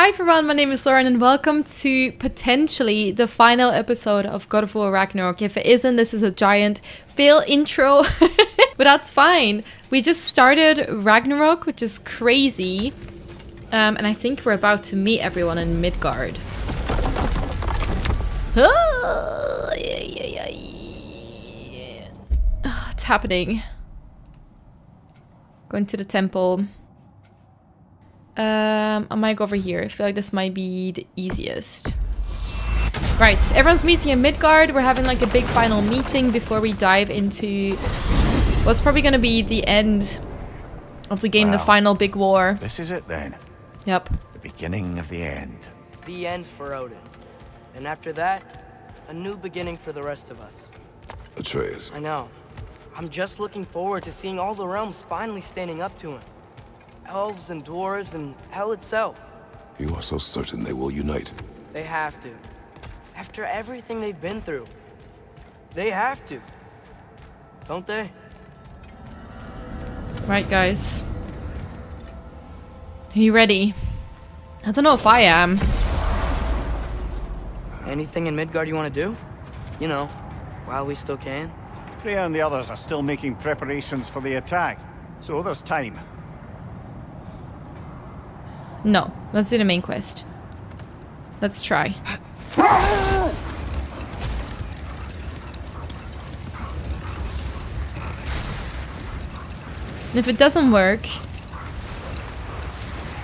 Hi everyone, my name is Lauren and welcome to potentially the final episode of God of War Ragnarok. If it isn't, this is a giant fail intro, but that's fine. We just started Ragnarok, which is crazy. Um, and I think we're about to meet everyone in Midgard. Oh, it's happening. Going to the temple. Um, I might go over here. I feel like this might be the easiest. Right, everyone's meeting in Midgard. We're having like a big final meeting before we dive into what's probably going to be the end of the game, the final big war. This is it then. Yep. The beginning of the end. The end for Odin. And after that, a new beginning for the rest of us. Atreus. I know. I'm just looking forward to seeing all the realms finally standing up to him. Elves and dwarves and hell itself. You are so certain they will unite. They have to. After everything they've been through. They have to. Don't they? Right, guys. Are you ready? I don't know if I am. Anything in Midgard you want to do? You know, while we still can. Freya and the others are still making preparations for the attack, so there's time. No, let's do the main quest. Let's try. And if it doesn't work,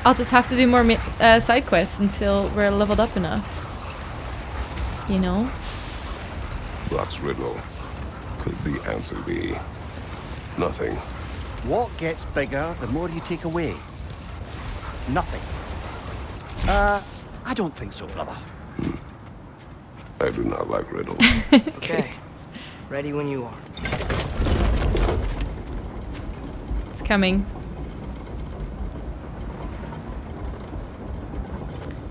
I'll just have to do more uh, side quests until we're leveled up enough. You know? Brock's riddle. Could the answer be nothing? What gets bigger the more you take away? Nothing. Uh, I don't think so, brother. I do not like riddles. Okay. Ready when you are. It's coming.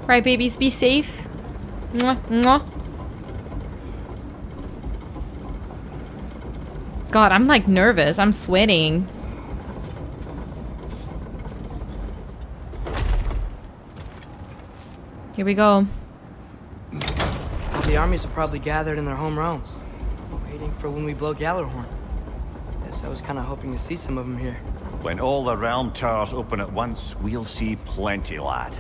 Right, babies, be safe. Mwah, mwah. God, I'm like nervous. I'm sweating. Here we go. The armies are probably gathered in their home realms, waiting for when we blow Gjallarhorn. Guess I was kind of hoping to see some of them here. When all the realm towers open at once, we'll see plenty, lad.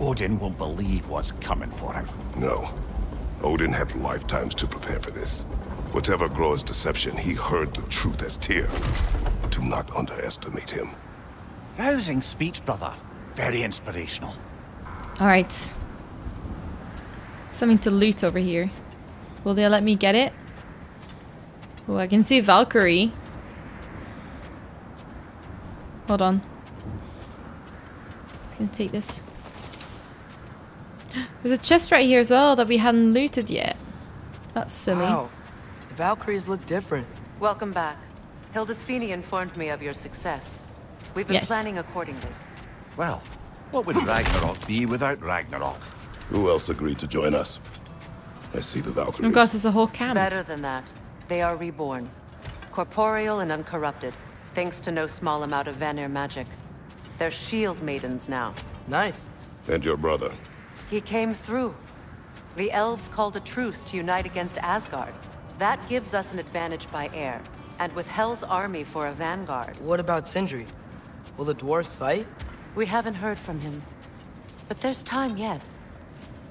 Odin won't believe what's coming for him. No. Odin had lifetimes to prepare for this. Whatever Groa's deception, he heard the truth as Tyr. Do not underestimate him. Rousing speech, brother. Very inspirational. Alright. Something to loot over here. Will they let me get it? Oh, I can see Valkyrie. Hold on. Just gonna take this. There's a chest right here as well that we hadn't looted yet. That's silly. Wow. The Valkyries look different. Welcome back. Hildisvini informed me of your success. We've been Yes. planning accordingly. Well, what would Ragnarok be without Ragnarok? Who else agreed to join us? I see the Oh Valkyries. gosh, there's a whole camp. Better than that, they are reborn. Corporeal and uncorrupted, thanks to no small amount of Vanir magic. They're shield maidens now. Nice. And your brother. He came through. The elves called a truce to unite against Asgard. That gives us an advantage by air. And with Hell's army for a vanguard, What about Sindri? Will the dwarves fight? we haven't heard from him. But there's time yet.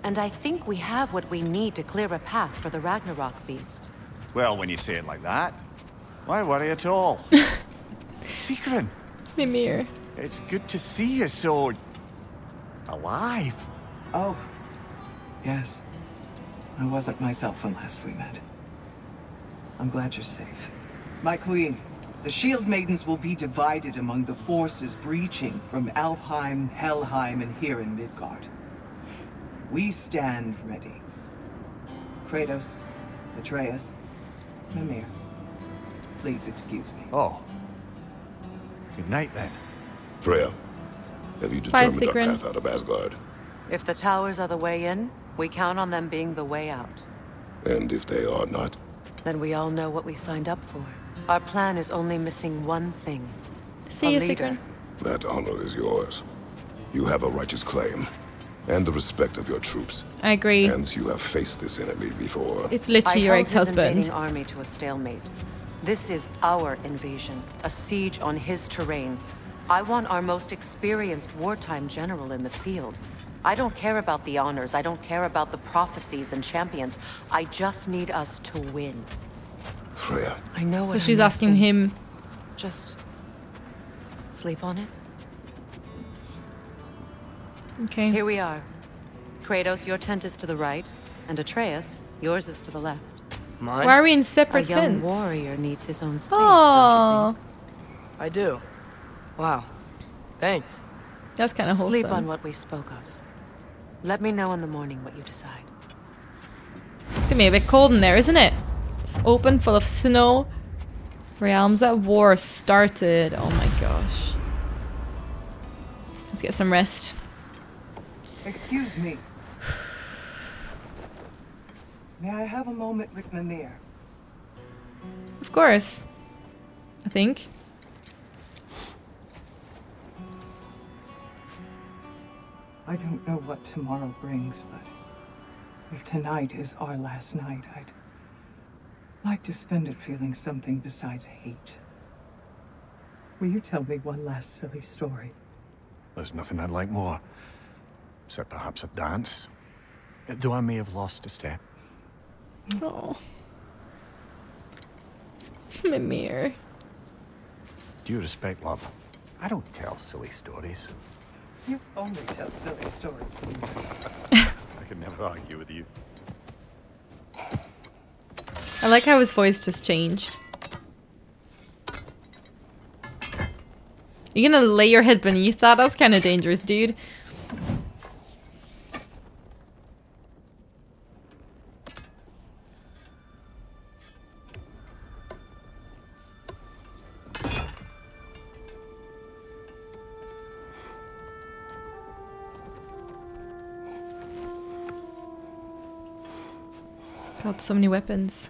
And I think we have what we need to clear a path for the Ragnarok beast. Well, when you say it like that, why worry at all? Secret, Mimir. it's good to see you so... alive. Oh, yes. I wasn't myself when last we met. I'm glad you're safe. My queen, the Shield Maidens will be divided among the forces breaching from Alfheim, Helheim, and here in Midgard. We stand ready. Kratos, Atreus, Mimir, please excuse me. Oh. Good night, then. Freya, have you Bye, determined a Sigrun. path out of Asgard? If the towers are the way in, we count on them being the way out. And if they are not, Then we all know what we signed up for. Our plan is only missing one thing. See A you, leader. Sigrun. that honor is yours. You have a righteous claim. And the respect of your troops. I agree. And you have faced this enemy before. It's I literally your held his ex-husband. invading army to a stalemate. This is our invasion, a siege on his terrain. I want our most experienced wartime general in the field. I don't care about the honors, I don't care about the prophecies and champions. I just need us to win. Freya, I know So what she's I'm asking him. Just sleep on it. Okay. Here we are. Kratos, your tent is to the right, and Atreus, yours is to the left. Mine? Why are we in separate tents? A young tents? warrior needs his own space, don't you Oh, think? I do. Wow. Thanks. that's kind of wholesome. Sleep on what we spoke of. Let me know in the morning what you decide. It's gonna be a bit cold in there, isn't it? It's open, full of snow. Realms at war started. Oh my gosh. Let's get some rest. Excuse me. May I have a moment with Mimir? Of course. I think. I don't know what tomorrow brings, but if tonight is our last night, I'd like to spend it feeling something besides hate. Will you tell me one last silly story? There's nothing I'd like more. Except perhaps a dance. Though I may have lost a step. Oh. Mimir. Due respect, love. I don't tell silly stories. You only tell silly stories, Mimir. I could never argue with you. I like how his voice just changed. You're gonna lay your head beneath that? That's kind of dangerous, dude. So many weapons.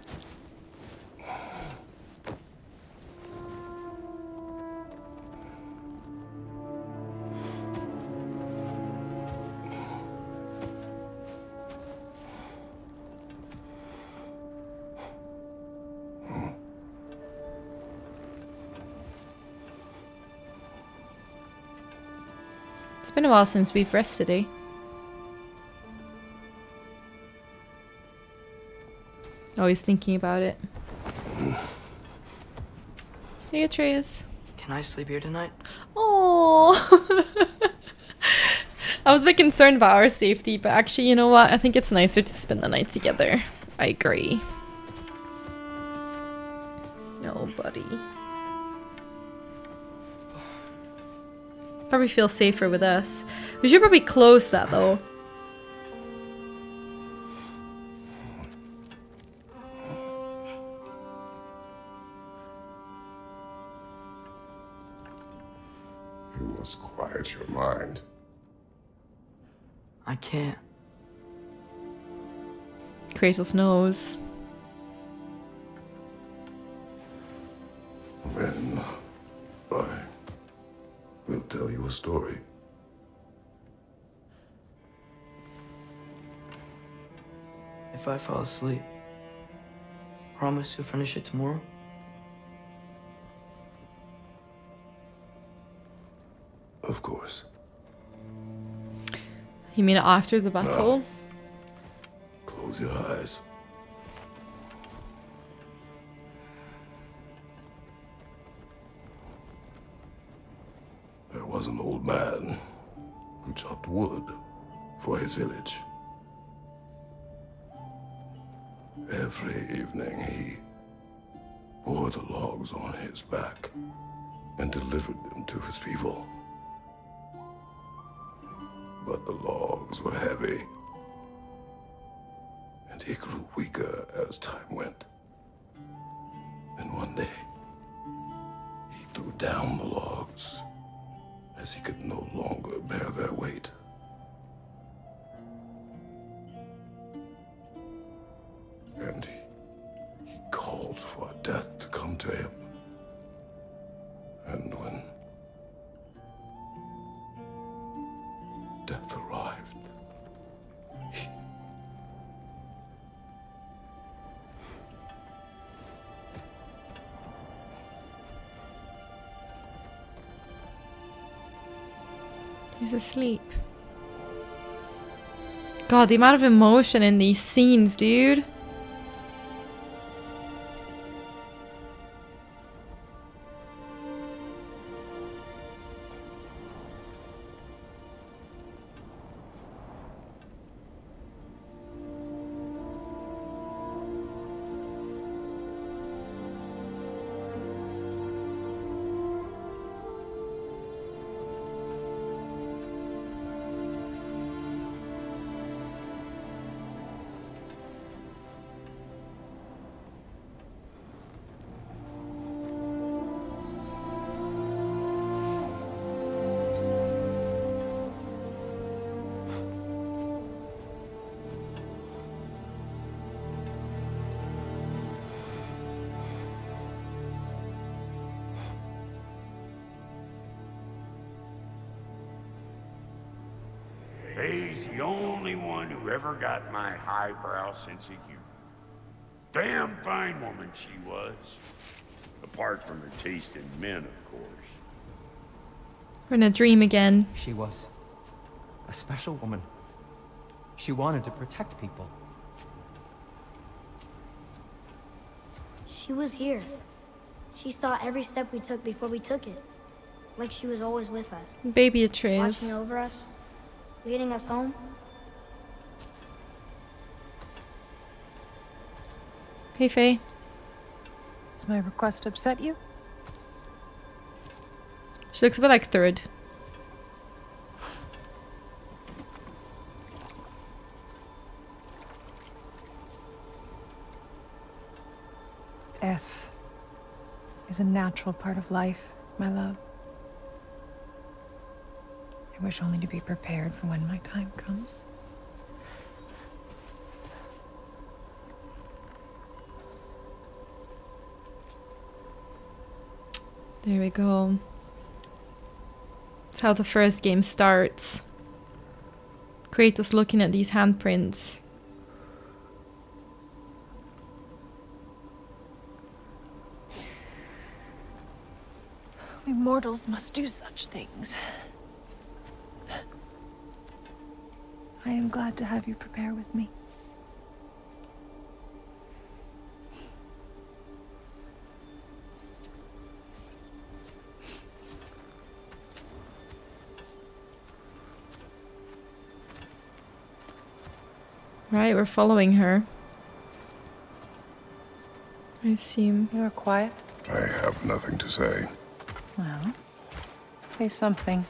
It's been a while since we've rested, eh? Always thinking about it. Hey, Atreus. Can I sleep here tonight? Oh. I was a bit concerned about our safety, but actually, you know what? I think it's nicer to spend the night together. I agree. No, buddy. Probably feel safer with us. We should probably close that though. Kratos knows. Then I will tell you a story. If I fall asleep, promise you'll finish it tomorrow? Of course. You mean after the battle? Close your eyes. There was an old man who chopped wood for his village. Every evening he bore the logs on his back and delivered them to his people. But the logs were heavy, asleep. God, the amount of emotion in these scenes, dude. He's the only one who ever got my highbrow sense of humor. Damn fine woman she was. Apart from her taste in men, of course. We're in a dream again. She was a special woman. She wanted to protect people. She was here. She saw every step we took before we took it. Like she was always with us. Baby Atreus. Watching over us. Leading us home. Hey, Faye. Does my request upset you? She looks a bit like Thrúd. Death is a natural part of life, my love. I wish only to be prepared for when my time comes. There we go. That's how the first game starts. Kratos looking at these handprints. We mortals must do such things. I am glad to have you prepare with me. Right, we're following her. I assume. You are quiet? I have nothing to say. Well, say something.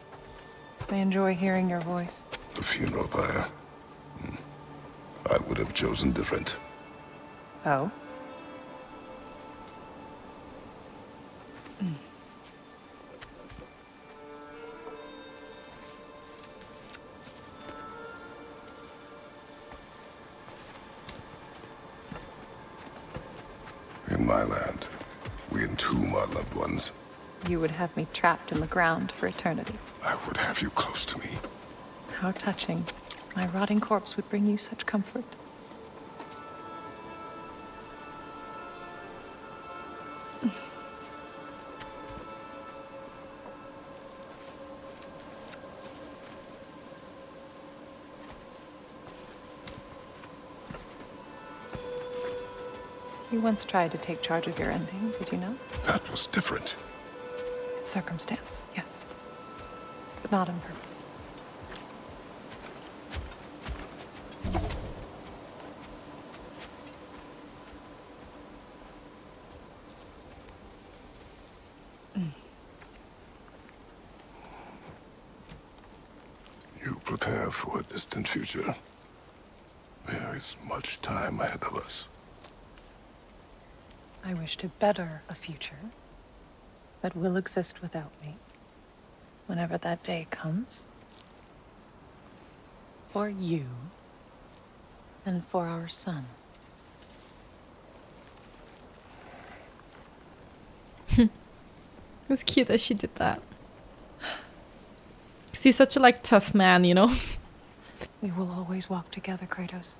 I enjoy hearing your voice. The funeral pyre. Hmm. I would have chosen different. Oh? In my land, we entomb our loved ones. You would have me trapped in the ground for eternity. I would have you close to me. How touching. My rotting corpse would bring you such comfort. You once tried to take charge of your ending, did you know? That was different. Circumstance, yes. But not on purpose. You prepare for a distant future. There is much time ahead of us. I wish to better a future that will exist without me whenever that day comes. For you and for our son. It's cute that she did that. Cause he's such a like tough man, you know. We will always walk together, Kratos.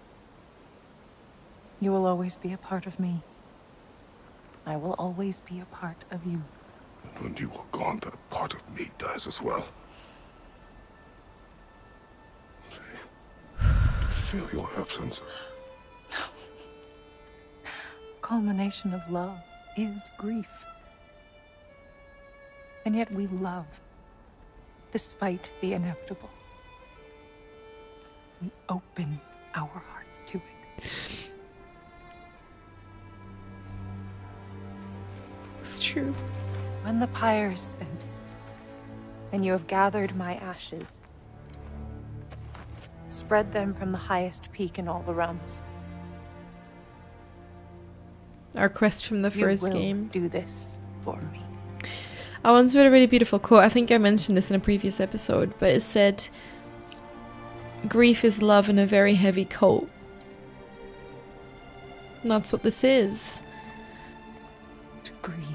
You will always be a part of me. I will always be a part of you. And when you are gone, that part of me dies as well. To feel your absence. No. Culmination of love is grief. And yet we love, despite the inevitable. We open our hearts to it. It's true. When the pyre is spent, and you have gathered my ashes, spread them from the highest peak in all the realms. Our quest from the You first will game. do this for me. I once read a really beautiful quote. I think I mentioned this in a previous episode, but it said, Grief is love in a very heavy coat. And that's what this is. To grieve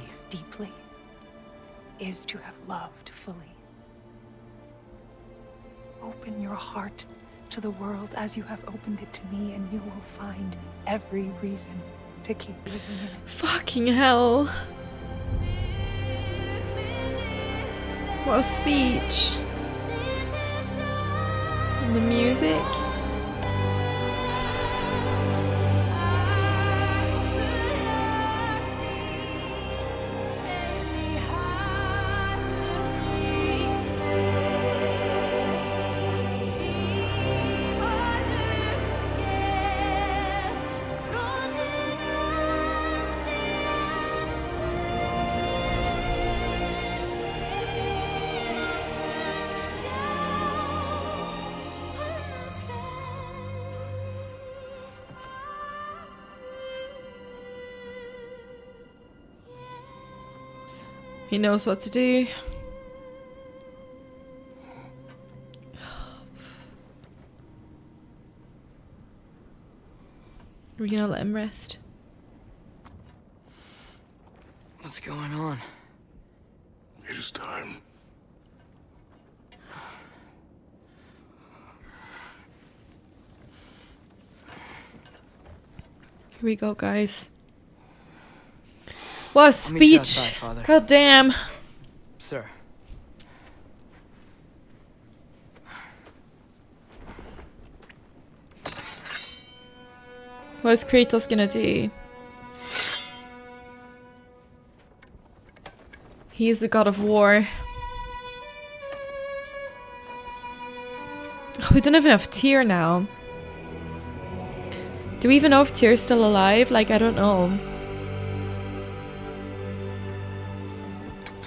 is to have loved fully. Open your heart to the world as you have opened it to me, and you will find every reason to keep living. Fucking hell. What a speech. And the music. He knows what to do. Are we gonna let him rest? What's going on? It is time. Here we go, guys. What a I'll meet you speech! outside, God damn. Sir. What is Kratos gonna do? He is the god of war. Oh, we don't even have Tyr now. Do we even know if Tyr's still alive? Like, I don't know.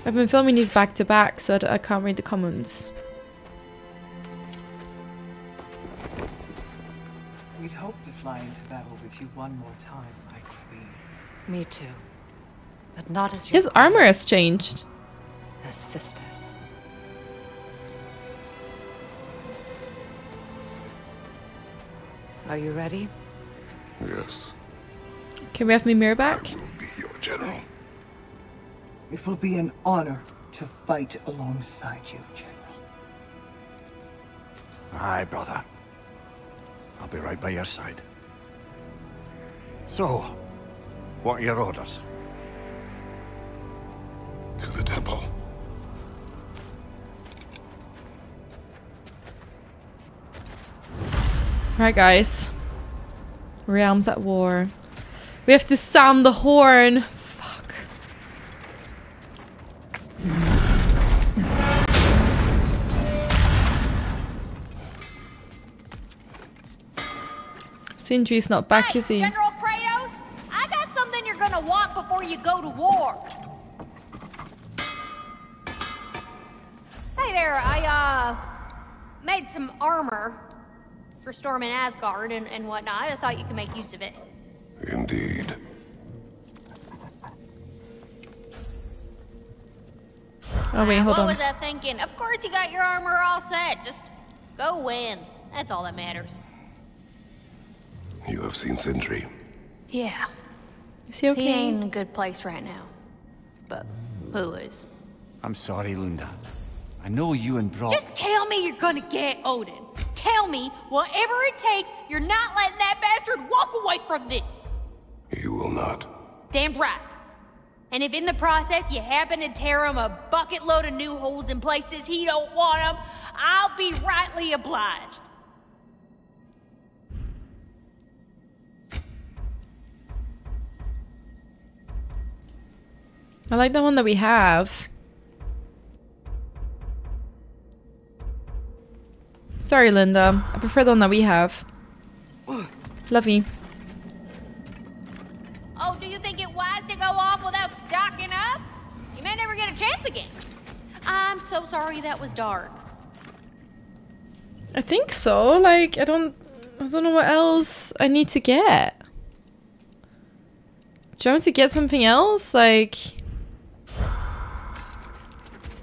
I've been filming these back to back, so I can't read the comments. We'd hoped to fly into battle with you one more time, my queen. Me too. But not as your His armor has changed. as sisters. Are you ready? Yes, Can we have Mimir back? be your general. It will be an honor to fight alongside you, General. Aye, brother. I'll be right by your side. So, what are your orders? To the temple. Right, guys. Realms at war. We have to sound the horn. Sindri's not back, Hey, is he? General Kratos, I got something you're gonna want before you go to war. Hey there, I, uh, made some armor for storming Asgard and, and whatnot. I thought you could make use of it. Indeed. Oh wait, hold what on. was I thinking? Of course you got your armor all set. Just go win. That's all that matters. You have seen Sindri. Yeah. Is he okay? He ain't in a good place right now. But who is? I'm sorry, Lunda. I know you and Brock. Just tell me you're gonna get Odin. Tell me, whatever it takes, you're not letting that bastard walk away from this. He will not. Damn right. And if in the process you happen to tear him a bucket load of new holes in places he don't want them, I'll be rightly obliged. I like the one that we have. Sorry, Lunda. I prefer the one that we have. Love you. Oh, do you think it wise to go off without stocking up? You may never get a chance again. I'm so sorry that was dark. I think so. Like, I don't... I don't know what else I need to get. Do you want me to get something else? Like...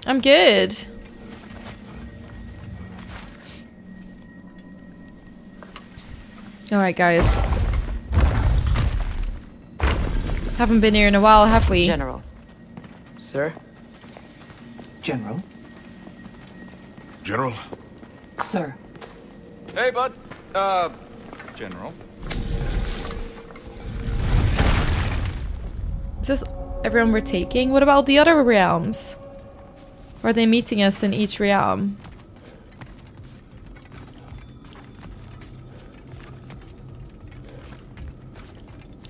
I'm good. Alright, guys. Haven't been here in a while, have we? General. Sir? General? General? Sir. Hey, bud. Uh, General. Is this everyone we're taking? What about the other realms? Are they meeting us in each realm?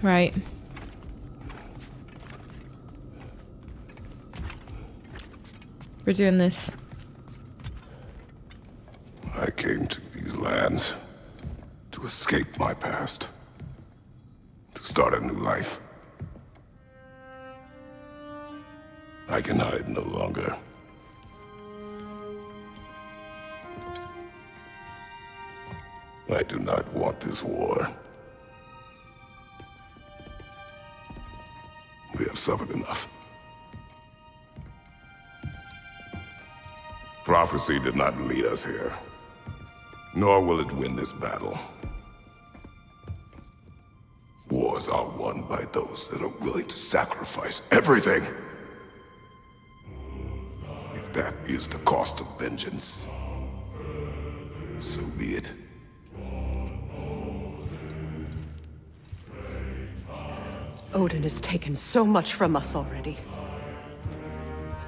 Right. We're doing this. I came to these lands to escape my past, to start a new life. I can hide no longer. I do not want this war. We have suffered enough. Prophecy did not lead us here, nor will it win this battle. Wars are won by those that are willing to sacrifice everything. If that is the cost of vengeance, so be it. Odin has taken so much from us already.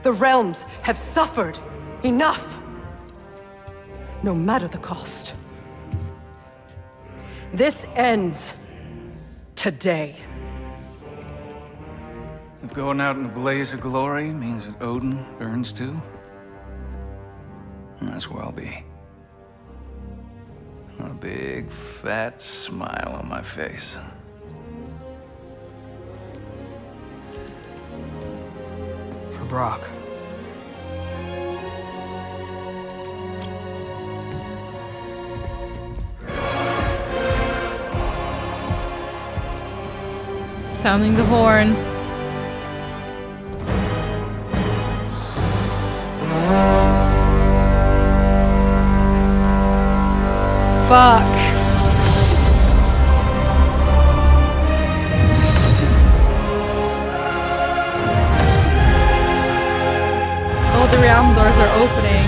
The realms have suffered enough. No matter the cost. This ends today. If going out in a blaze of glory means that Odin burns too, that's where I'll be. A big, fat smile on my face. Brock. Sounding the horn. Fuck. The realm doors are opening.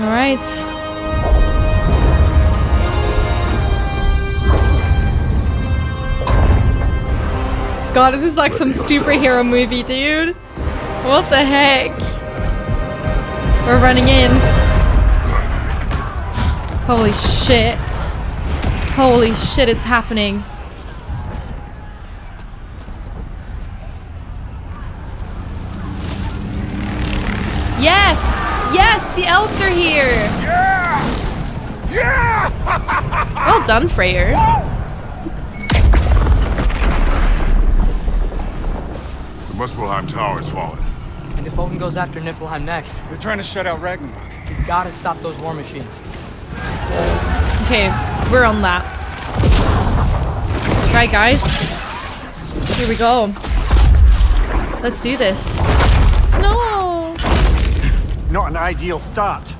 All right. God, this is like some superhero movie, dude. What the heck? We're running in. Holy shit. Holy shit, it's happening. Yes! Yes, the elves are here! Yeah! Yeah! Well done, Freyr. Muspelheim Tower has fallen. And if Odin goes after Niflheim next, They're trying to shut out Ragnarok. we gotta stop those war machines. Okay, we're on that. Right, guys. Here we go. Let's do this. No! Not an ideal start.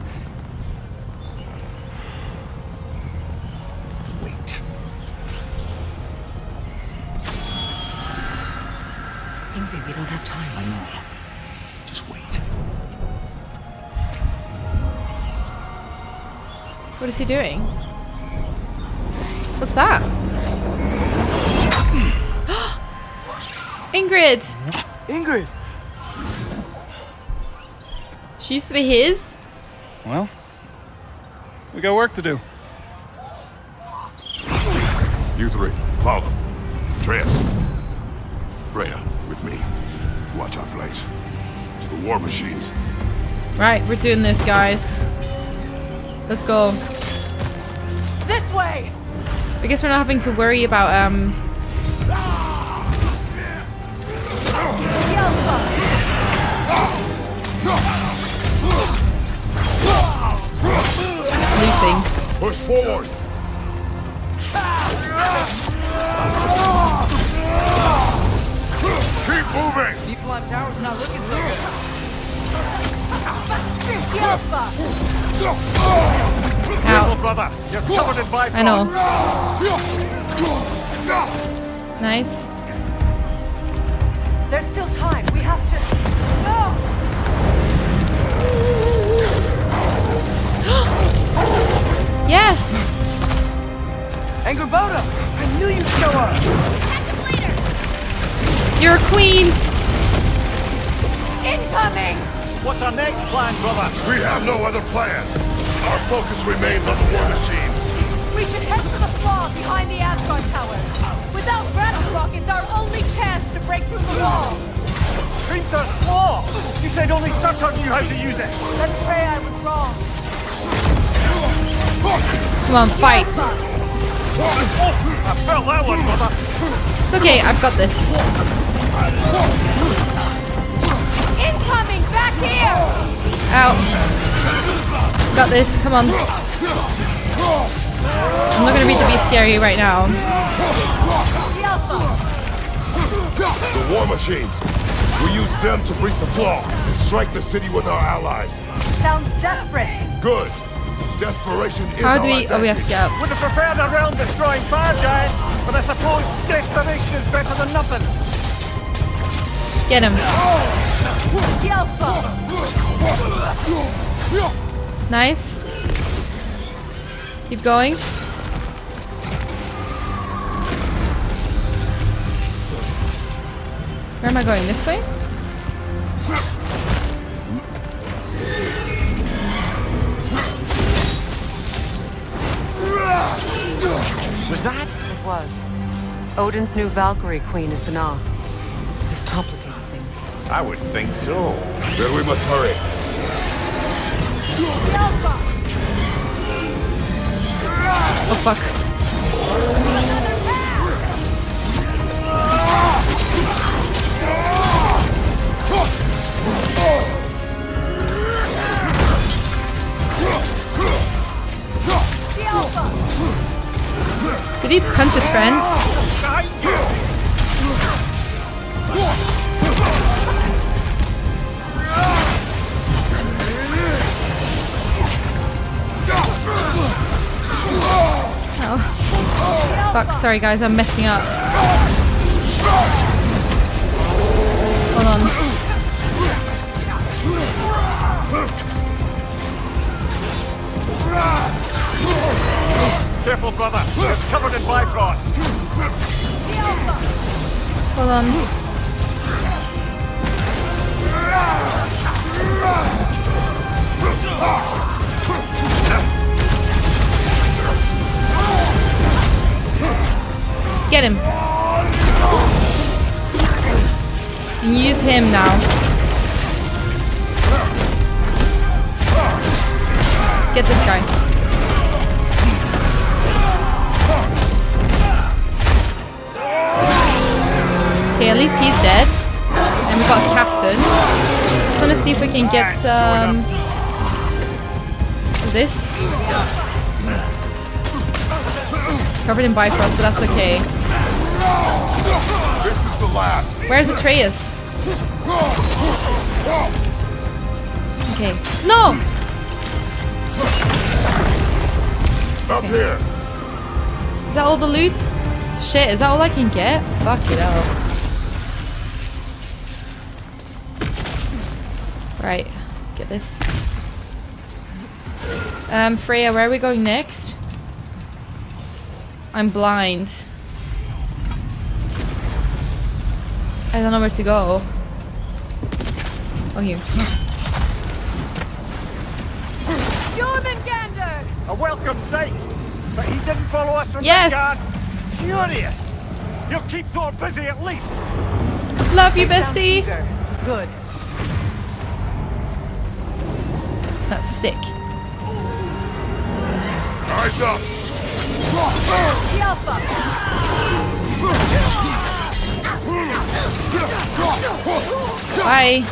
What is he doing? What's that? Ingrid! Ingrid! She used to be his? Well, we got work to do. You three, follow. Atreus. Freya, with me. Watch our flanks. To the war machines. Right, we're doing this, guys. Let's go. This way! I guess we're not having to worry about, um... Looting. Push forward. Keep moving. People on tower's not looking so good. Ow. brother. You're covered in. I know. Nice. There's still time. We have to. No! Yes! Angrboda! I knew you'd show up! You're a queen! Incoming! What's our next plan, brother? We have no other plan. Our focus remains on the war machines. We should head to the flaw behind the Asgard Tower. Without Ragnarok, it's our only chance to break through the wall. Princess Claw! You said only Surtr knew how to use it. Let's pray I was wrong. Come on, fight. I felt that one, brother. It's okay, I've got this. Incoming! Back here! Out. Got this, come on. I'm not gonna read the bestiary right now. The war machines. We use them to breach the flaw and strike the city with our allies. Sounds desperate. Good. Desperation is How do we... Oh, we have to get up. Would have preferred a realm-destroying fire giant, but I suppose desperation is better than nothing. Get him. Nice. Keep going. Where am I going? This way? Was that? It was. Odin's new Valkyrie queen is the This complicates things. I would think so. Then we must hurry. Oh fuck. Did he punch his friend? Oh. Fuck, sorry guys, I'm messing up. Hold on. Careful, brother. You're covered in bifrost. Hold on. Get him. Use him now. Get this guy. Okay, at least he's dead. And we got a Captain. Just want to see if we can get some... Um, this. Covered in Bifrost, but that's okay. This is the last. Where's Atreus? Okay. No! Up here. Is that all the loot? Shit, is that all I can get? Fuck it up. Right, get this. Um, Freya, where are we going next? I'm blind. I don't know where to go. Oh, here. Jormungandr! A welcome sight! But he didn't follow us from Yes. Midgard. Curious! You'll keep Thor busy at least! Love you, bestie. Good. That's sick. Eyes up! Bye.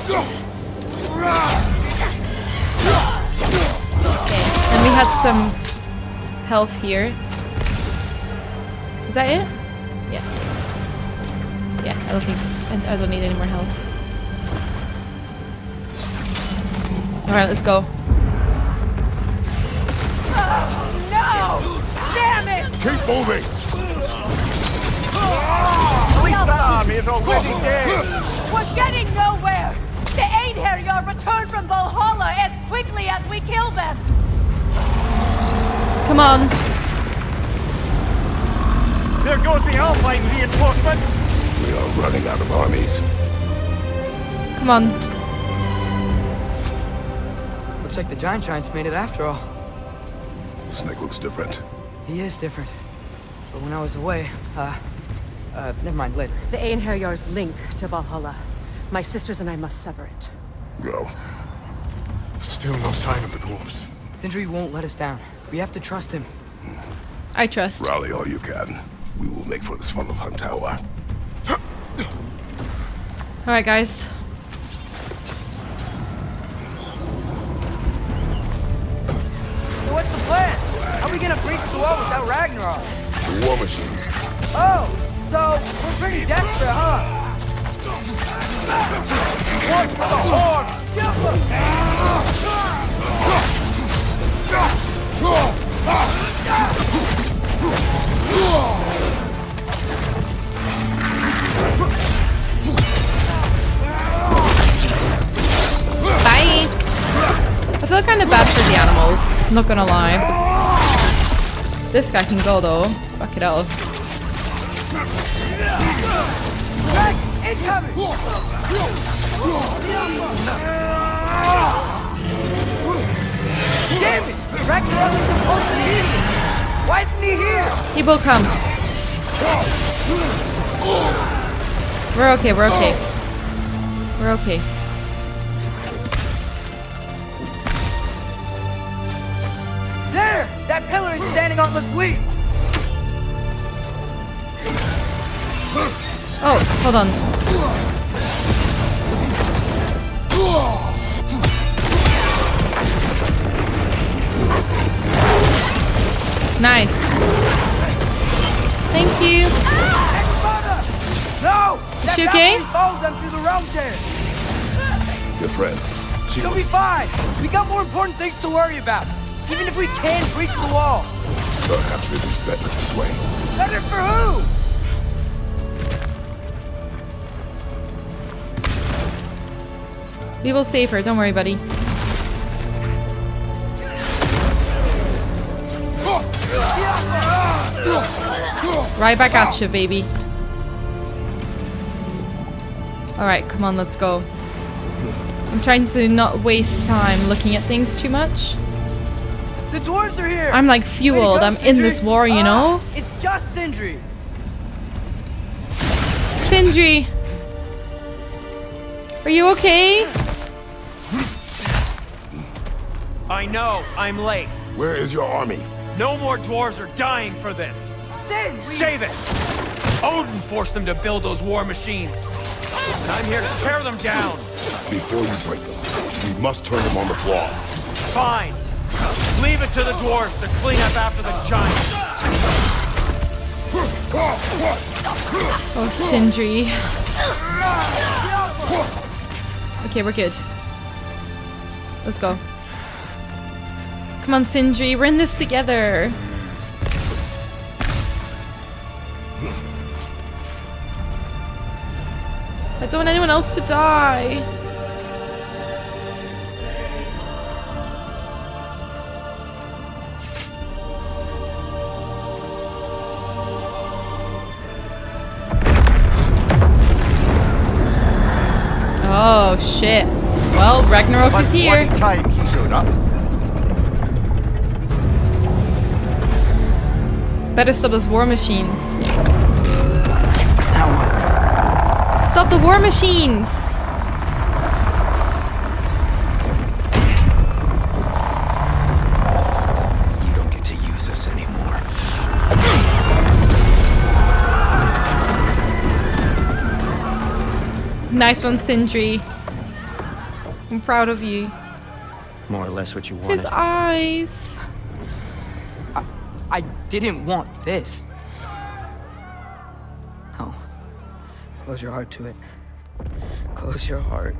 And we had some health here. Is that it? Yes. Yeah, I don't think I, I don't need any more health. All right, let's go. Oh, no! Damn it! Keep moving! Ah! At least army is already dead! We're getting nowhere! The Einherjar return from Valhalla as quickly as we kill them! Come on. There goes the Alfheim reinforcements! We are running out of armies. Come on. Looks like the Giant Giants made it after all. Snake looks different. He is different. But when I was away, uh, uh, never mind, later. The Einherjar's link to Valhalla. My sisters and I must sever it. Go. Still no sign of the dwarves. Sindri won't let us down. We have to trust him. I trust. Rally all you can. We will make for this funnel hunt tower. All right, guys. So what's the plan? How are we gonna breach the wall without Ragnarok? The war machines. Oh, so we're pretty desperate, huh? Watch for the horn! Bye. I feel kind of bad for the animals. Not gonna lie. This guy can go though. Fuck it Damn it! Why isn't he here? He will come. We're okay, we're okay. We're okay. There! That pillar is standing on the fleet! Oh, hold on. Nice. Thank you. No! Is she okay? followed them through the realm tear! Your friend. She She'll be fine! We got more important things to worry about! Even if we can breach the wall! Perhaps it is better this way. Better for who? We will save her. Don't worry, buddy. Right back at you, baby. Alright, come on, let's go. I'm trying to not waste time looking at things too much. The dwarves are here! I'm like fueled. go, I'm in this war, you Ah, know? It's just Sindri! Sindri! Are you okay? I know, I'm late. Where is your army? No more dwarves are dying for this. Sin! Save it! Odin forced them to build those war machines. And I'm here to tear them down. Before you break them, we must turn them on the floor. Fine. Leave it to the dwarves to clean up after the giants. Oh, Sindri. Okay, we're good. Let's go. Come on, Sindri. We're in this together. I don't want anyone else to die. Well, Ragnarok is here. bloody time he showed up. Better stop those war machines. Stop the war machines! You don't get to use us anymore. Nice one, Sindri. I'm proud of you. More or less what you wanted. His eyes. I didn't want this. Oh. Close your heart to it. Close your heart.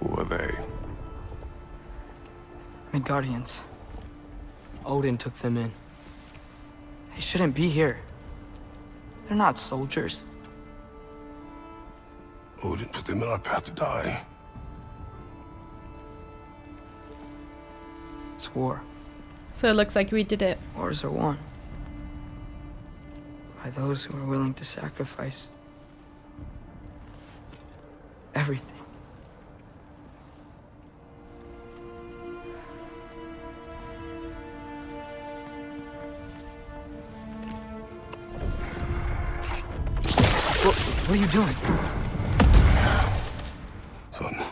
Who are they? Midgardians. Odin took them in. They shouldn't be here. They're not soldiers. Oh, Odin put them in our path to die. It's war. So it looks like we did it. Wars are won. By those who are willing to sacrifice everything. What, what are you doing? Son,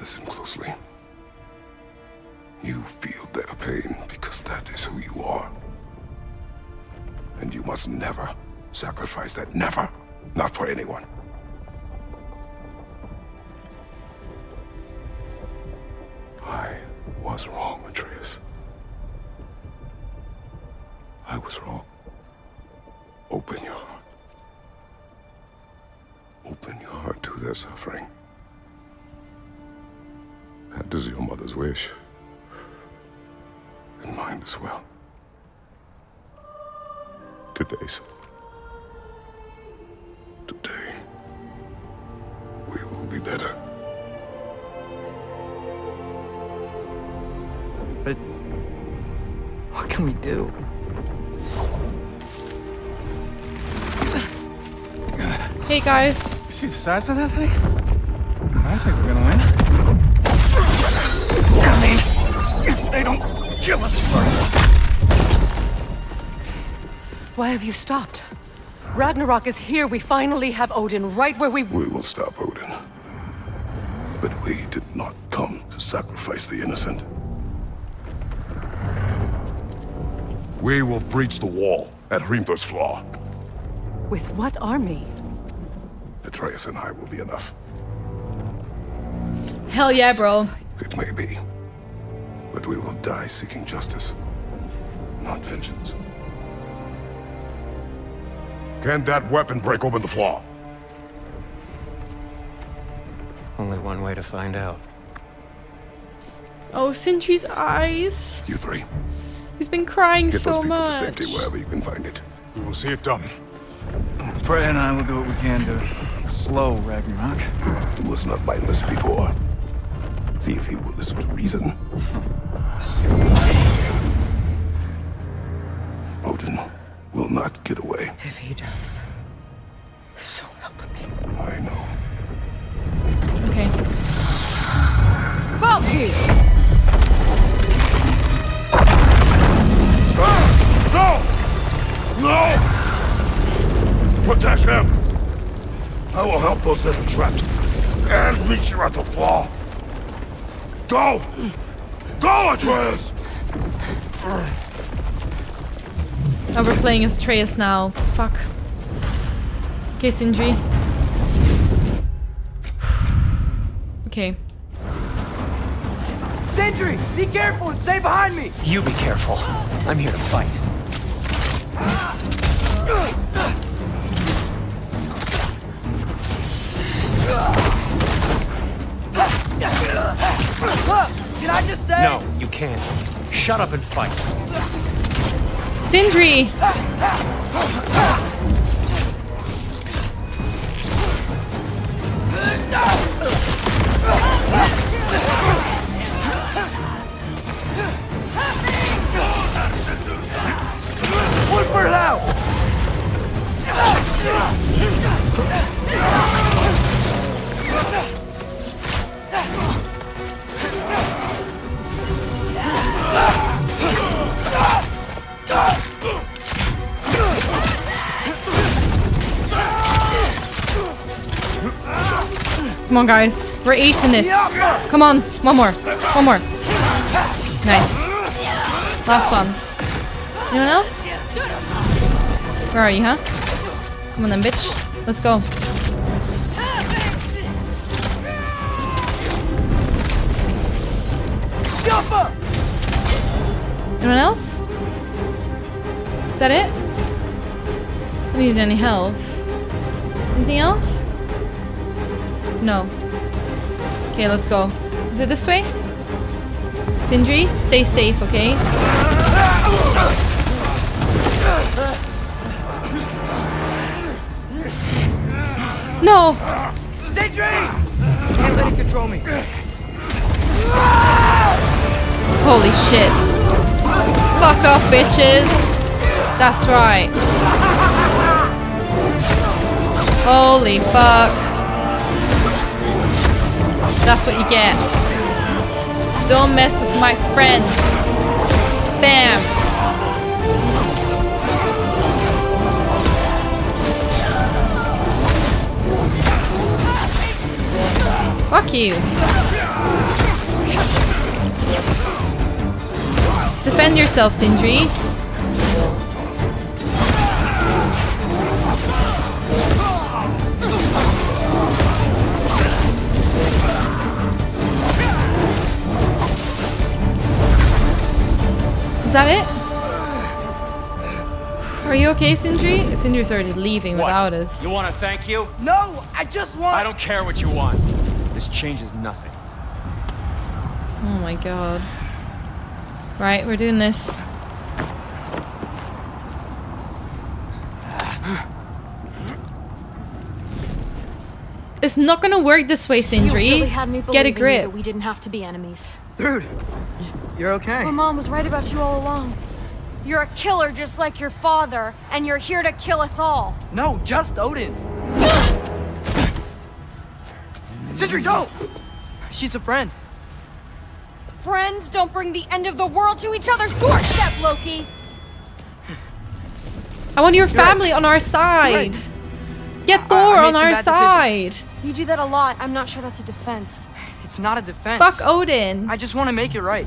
listen closely. You feel their pain because that is who you are. And you must never sacrifice that. Never. Not for anyone. I was wrong, Atreus. I was wrong. Open your heart. Open your heart to their suffering. That is your mother's wish. And mine as well. Today, son. Today, we will be better. But what can we do? Hey guys. You see the size of that thing? I think we're gonna win. I mean, if they don't kill us first. Why have you stopped? Ragnarok is here. We finally have Odin right where we... We will stop Odin. But we did not come to sacrifice the innocent. We will breach the wall at Hrimthur's Flaw. With what army? Atreus and I will be enough. Hell yeah, bro. It may be. But we will die seeking justice, not vengeance. Can that weapon break open the flaw? Only one way to find out. Oh, Sindri's eyes. You three, He's been crying get so those people much. to safety wherever you can find it. We will see it done. Freya and I will do what we can to slow Ragnarok. He was not mindless before. See if he will listen to reason. Odin will not get away. If he does, so help me. I know. Okay. Valky! Ah, no! No! Protect him! I will help those that are trapped. And meet you at the fall. Go! Go, Atreus! Oh, we're playing as Atreus now. Fuck. Okay, Sindri. Okay. Sindri, be careful and stay behind me! You be careful. I'm here to fight. Did I just say? No, you can't. Shut up and fight. Sindri! Look for help! Come on, guys. We're eating this. Come on. One more. One more. Nice. Last one. Anyone else? Where are you, huh? Come on then, bitch. Let's go. Anyone else? Is that it? Don't need any help. Anything else? No. Okay, let's go. Is it this way? Sindri, stay safe, okay? No! Sindri! Can't let it control me. Holy shit. Fuck off, bitches. That's right. Holy fuck. That's what you get. Don't mess with my friends. Bam. Fuck you. Defend yourself, Sindri. Is that it? Are you okay, Sindri? Sindri's already leaving without us. You want to thank you? No, I just want. I don't care what you want. This changes nothing. Oh my god. Right, we're doing this. It's not gonna work this way, Sindri. You really had me Get a grip. that we didn't have to be enemies. Dude, you're okay. My mom was right about you all along. You're a killer just like your father, and you're here to kill us all. No, just Odin. Sindri, go! She's a friend. Friends don't bring the end of the world to each other's doorstep, Loki! I want your Good. family on our side. Get I- I Thor on our side. decisions. You do that a lot. I'm not sure that's a defense. It's not a defense. Fuck Odin. I just want to make it right.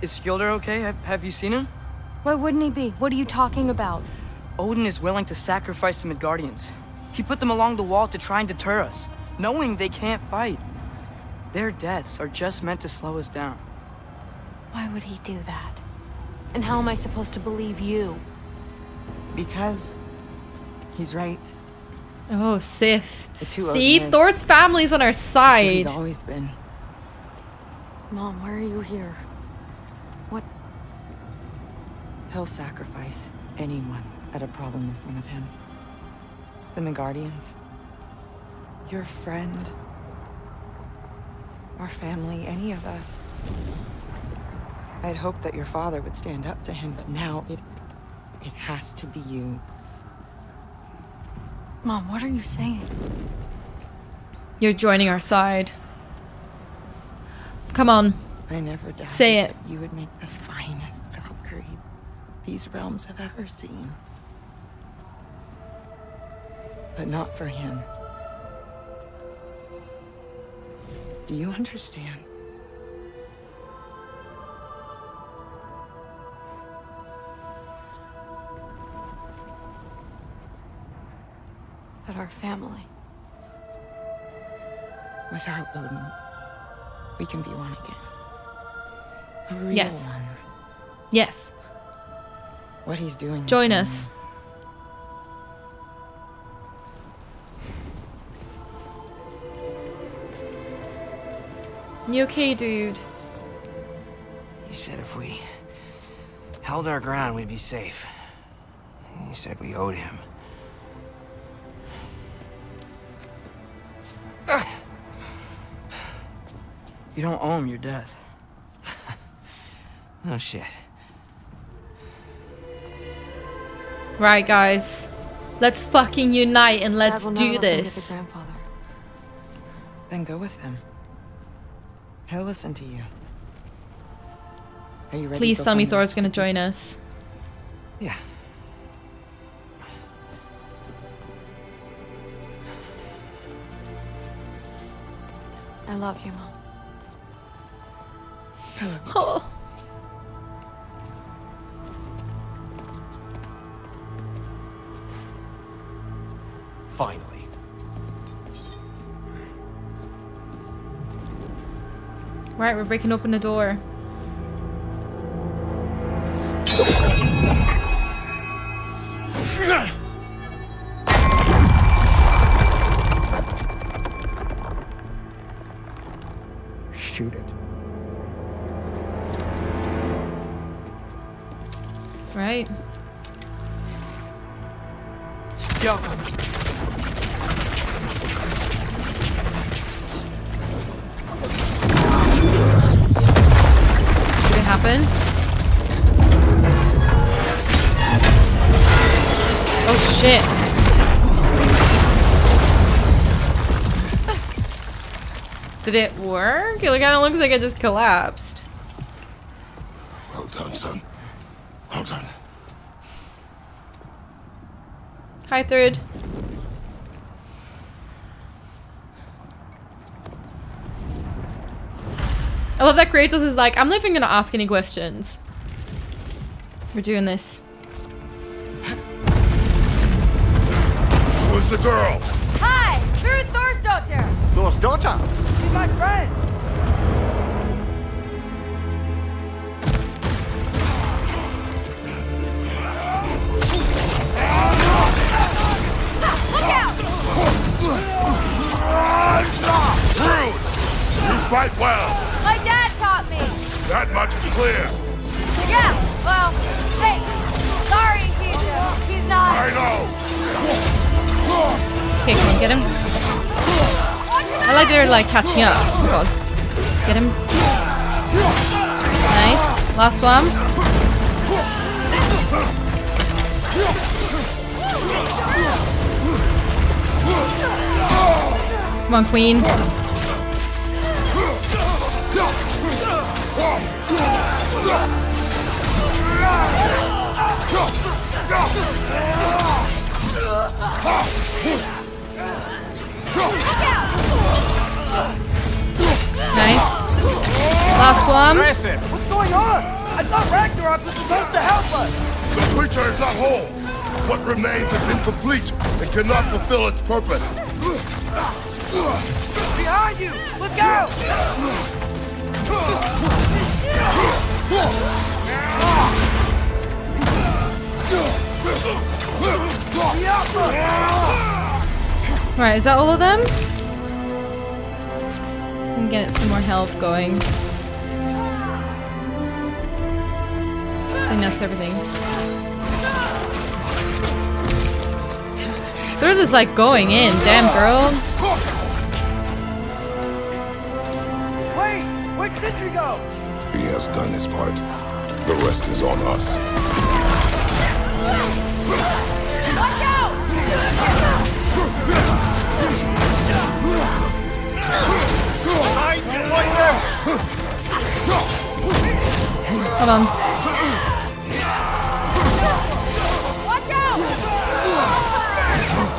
I- Is Skilder okay? Have, have you seen him? Why wouldn't he be? What are you talking about? Odin is willing to sacrifice the Midgardians. He put them along the wall to try and deter us, knowing they can't fight. Their deaths are just meant to slow us down. Why would he do that? And how am I supposed to believe you? Because he's right. Oh, Sif. It's who See, Odin is. Thor's family's on our It's who side. he's always been. Mom, why are you here? He'll sacrifice anyone at a problem in front of him. The Midgardians. Your friend. Our family, any of us. I'd hoped that your father would stand up to him, but now it... it has to be you. Mom, what are you saying? You're joining our side. Come on. I never doubted Say it. you would make Valkyrie these realms have ever seen. But not for him. Do you understand? But our family. Without Odin, we can be one again. A real Yes. one. Yes. What he's doing. Join wrong. us. You okay, dude? He said if we held our ground, we'd be safe. He said we owed him. You don't owe him your death. Oh shit. Right, guys. Let's fucking unite and let's Dad will never do let them get this. the. Then go with him. He'll listen to you. Are you ready? Please tell me Thor's gonna join us. Yeah. I love you, Mom. I love you. Oh. Right, we're breaking open the door. Like it just collapsed. Well done, son. Well done. Hi, third. I love that Kratos is like, I'm not even gonna ask any questions. We're doing this. Who's the girl? Hi! Thrud Thor's daughter! Thor's daughter? She's my friend! Rude! You fight well. My dad taught me! That much is clear. Yeah, well, hey, sorry he's, uh, he's not... I know. Okay, can we get him? I like they're like catching up. Oh god. Get him. Nice. Last one. Come on, queen. Nice. Last one. Impressive. What's going on? I thought Ragnarok was supposed to help us! The creature is not whole. What remains is incomplete and cannot fulfill its purpose. Behind you! Look out! Right, is that all of them? So we can get some more health going. I think that's everything. They're just like going in. Damn, girl. Wait! Where'd Sentry go? He has done his part. The rest is on us. Watch out! Hold on. Watch out!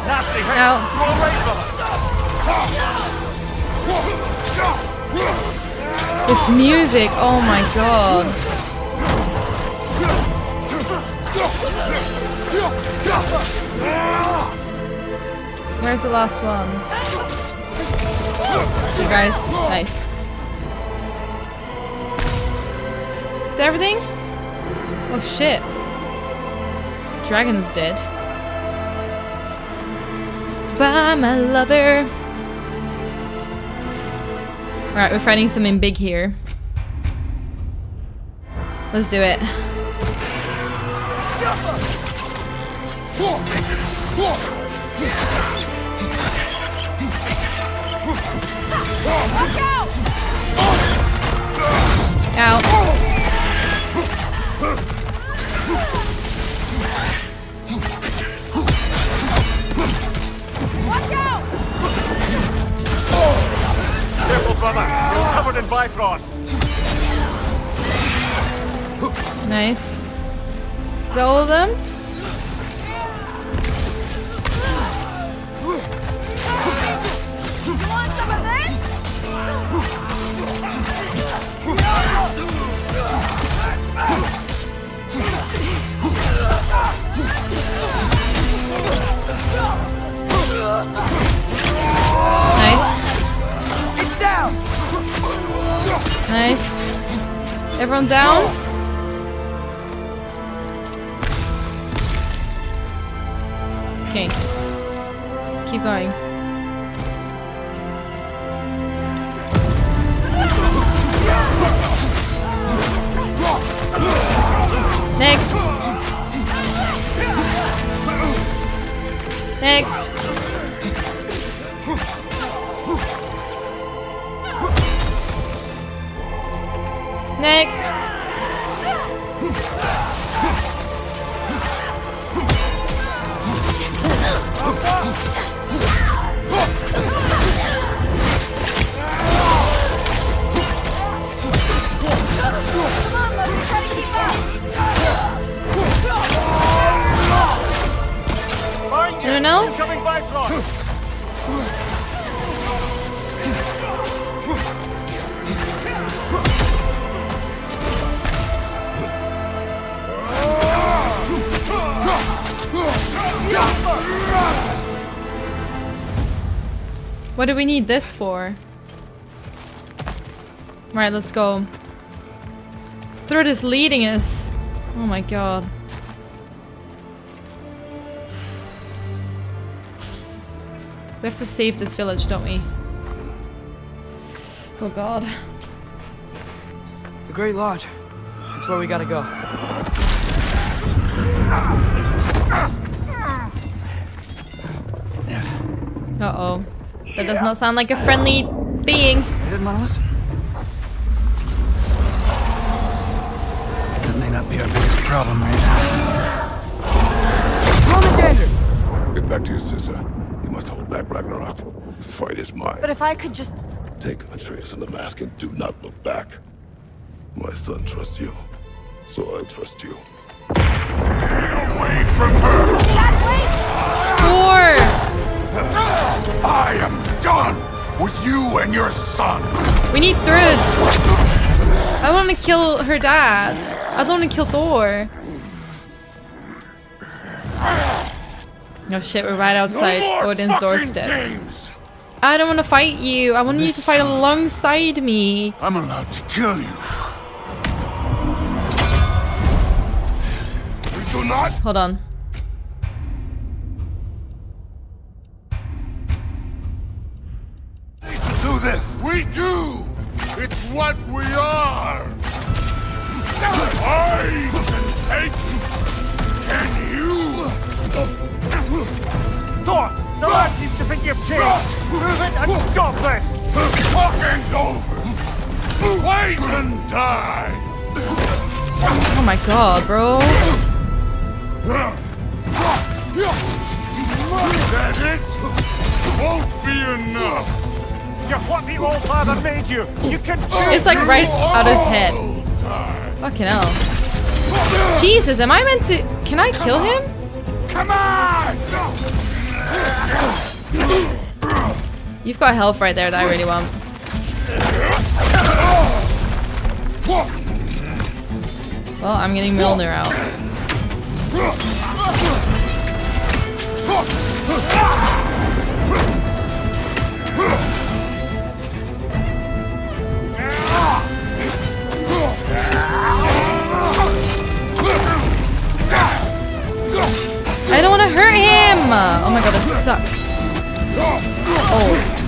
Nasty hit! Out. Go away from This music, oh my god. Where's the last one? You guys, nice. Is everything? Oh shit. Dragon's dead. Bye, my lover. Alright, we're fighting something big here. Let's do it. Watch out! Out. brother. You're covered in Bifrost. Nice. Is that all of them? Oh! This? Nice. Everyone down? Okay. Let's keep going. Next. Next. Next. Do we need this for? Right, let's go. Thrud is leading us. Oh my god. We have to save this village, don't we? Oh god. The Great Lodge. That's where we gotta go. Uh-oh. That does not sound like a friendly being. You didn't want to listen? That may not be our biggest problem right now. Get back to your sister. You must hold back Ragnarok. This fight is mine. But if I could just... Take Atreus and the mask and do not look back. My son trusts you, so I trust you. Get Away from her! Four! I am done with you and your son! We need Thrud. I want to kill her dad. I don't want to kill Thor. Oh shit, we're right outside No Odin's doorstep. games. I don't want to fight you. I want you to fight alongside me. I'm allowed to kill you. We do not Hold on. We do. It's what we are. I can take. Can you? Thor! The lad seems to think you've changed! Move it and stop this! Talking's over. Wait and die. Oh my god, bro. That it? Won't be enough. You're what the Allfather made you! You can It's like right out his head. Fucking hell. Jesus, am I meant to... Can I kill him? Come on! You've got health right there that I really want. Well, I'm getting Milner out. I don't want to hurt him! Oh my god, this sucks. Ols.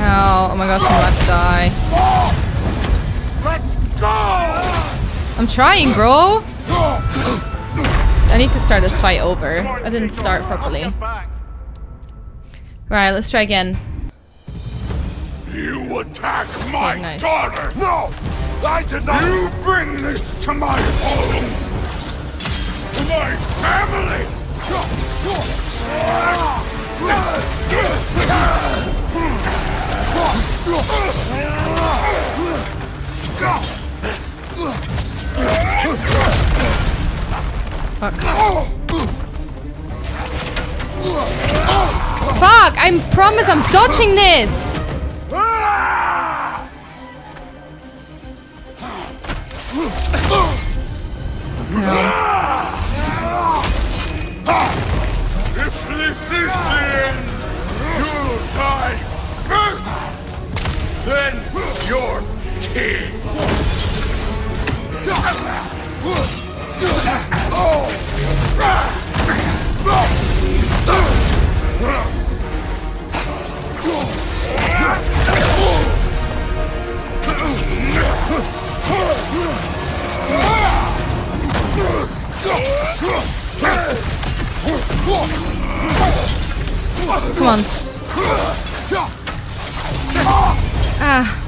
Ow, oh my gosh, I'm about to die. I'm trying, bro! I need to start this fight over. I didn't start properly. Right, let's try again. You attack my Okay, nice. daughter! No! I did not! You bring this to my home! To my family! Fuck. Fuck! I promise I'm dodging this! No. Then you're king! Come on. Ah.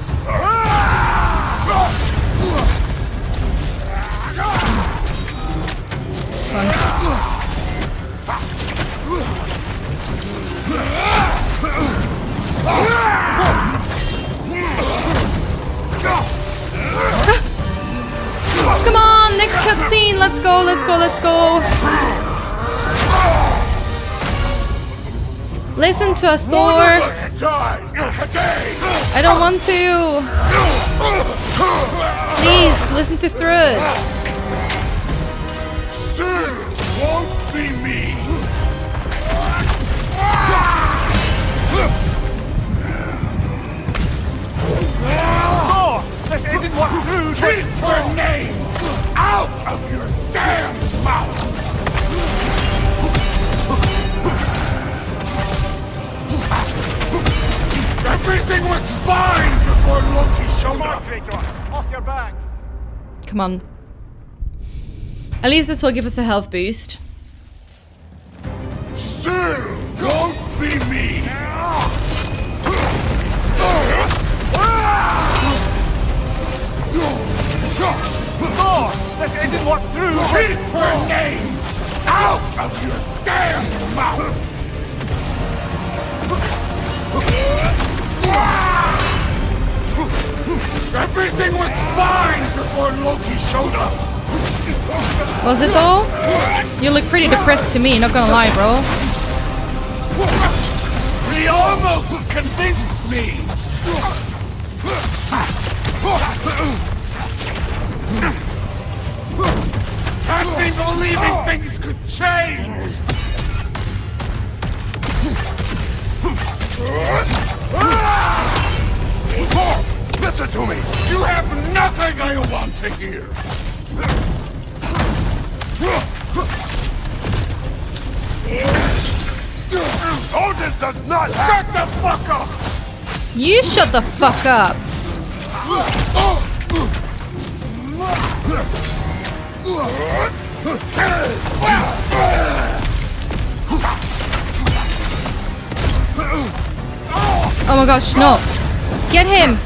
Come on, next cutscene. Let's go, let's go, let's go. Listen to us, Thor. I don't want to. Please, listen to Thrud. Sir, won't be me. Thor! This isn't what Thrud... Keep her name out of your damn mouth! Everything was fine before Loki showed up! Kratos, off your back! Come on. At least this will give us a health boost. Still, don't be me! Thor! This isn't what Thrud... Keep her name out of your damn mouth! Everything was fine before Loki showed up! Was it though? You look pretty depressed to me, not gonna lie, bro. He almost convinced me! Had me believing things could change! Listen to me! You have nothing I want to hear! Odin does not Shut the fuck up! You shut the fuck up. Oh my gosh, no. Get him.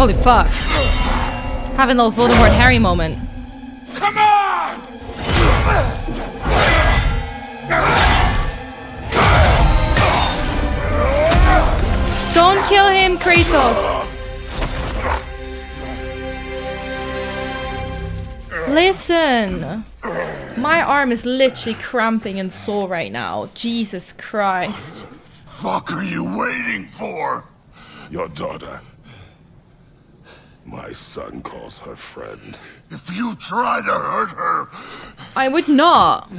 Holy fuck. Having the Voldemort Harry moment. Come on! Don't kill him, Kratos. Listen. My arm is literally cramping and sore right now. Jesus Christ. What fuck are you waiting for? Your daughter. My son calls her friend. If you try to hurt her, I would not.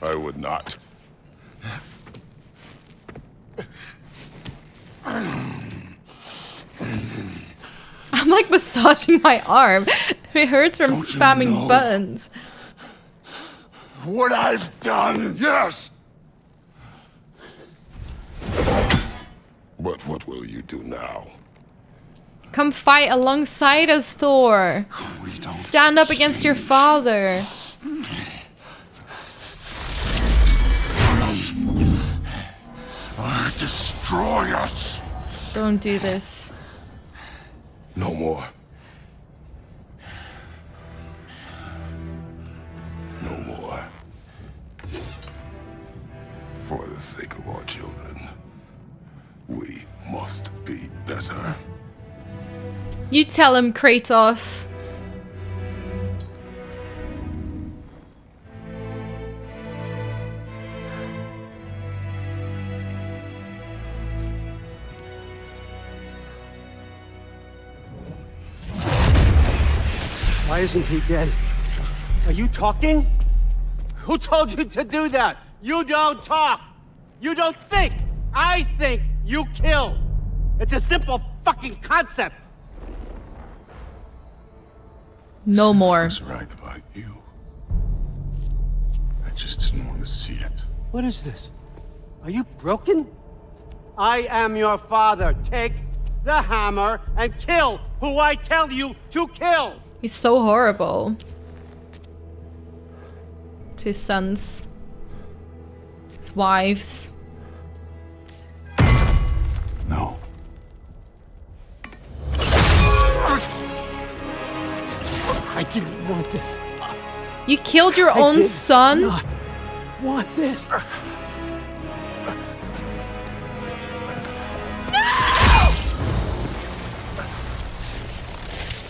I would not. I'm like massaging my arm. It hurts from Don't you spamming know? buttons. What I've done, yes! But what will you do now? Come fight alongside us, Thor. Stand up against your father. Uh, destroy us! Don't do this. No more. No more. For the sake of our children, we must be better. You tell him, Kratos. Why isn't he dead? Are you talking? Who told you to do that? You don't talk! You don't think! I think! You kill. It's a simple fucking concept. No more. was right about you. I just didn't want to see it. What is this? Are you broken? I am your father. Take the hammer and kill who I tell you to kill. He's so horrible. To his sons. His wives. No. I didn't want this. You killed your I own did son? not want this. No!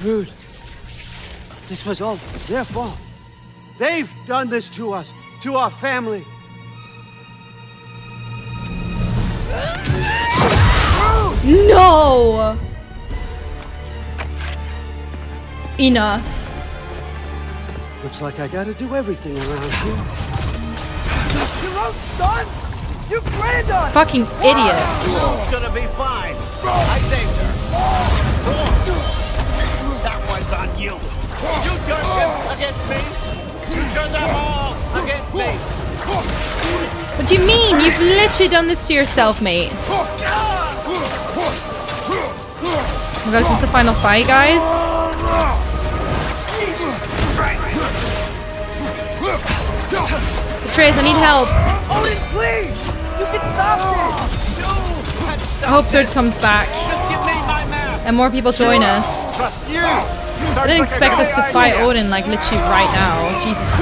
Dude, this was all their fault. They've done this to us, to our family. No! Enough. Looks like I gotta do everything around here. Your own son? You granddaughter! Fucking idiot. It's gonna be fine. I saved her. That one's on you. You turned him against me. You turned them all against me. What do you mean? You've literally done this to yourself, mate. Oh, this is the final fight, guys. Betrays, I need help. Odin, please! You can stop this! I hope Third comes back. And more people join us. I didn't expect us to fight Odin like literally right now. Jesus.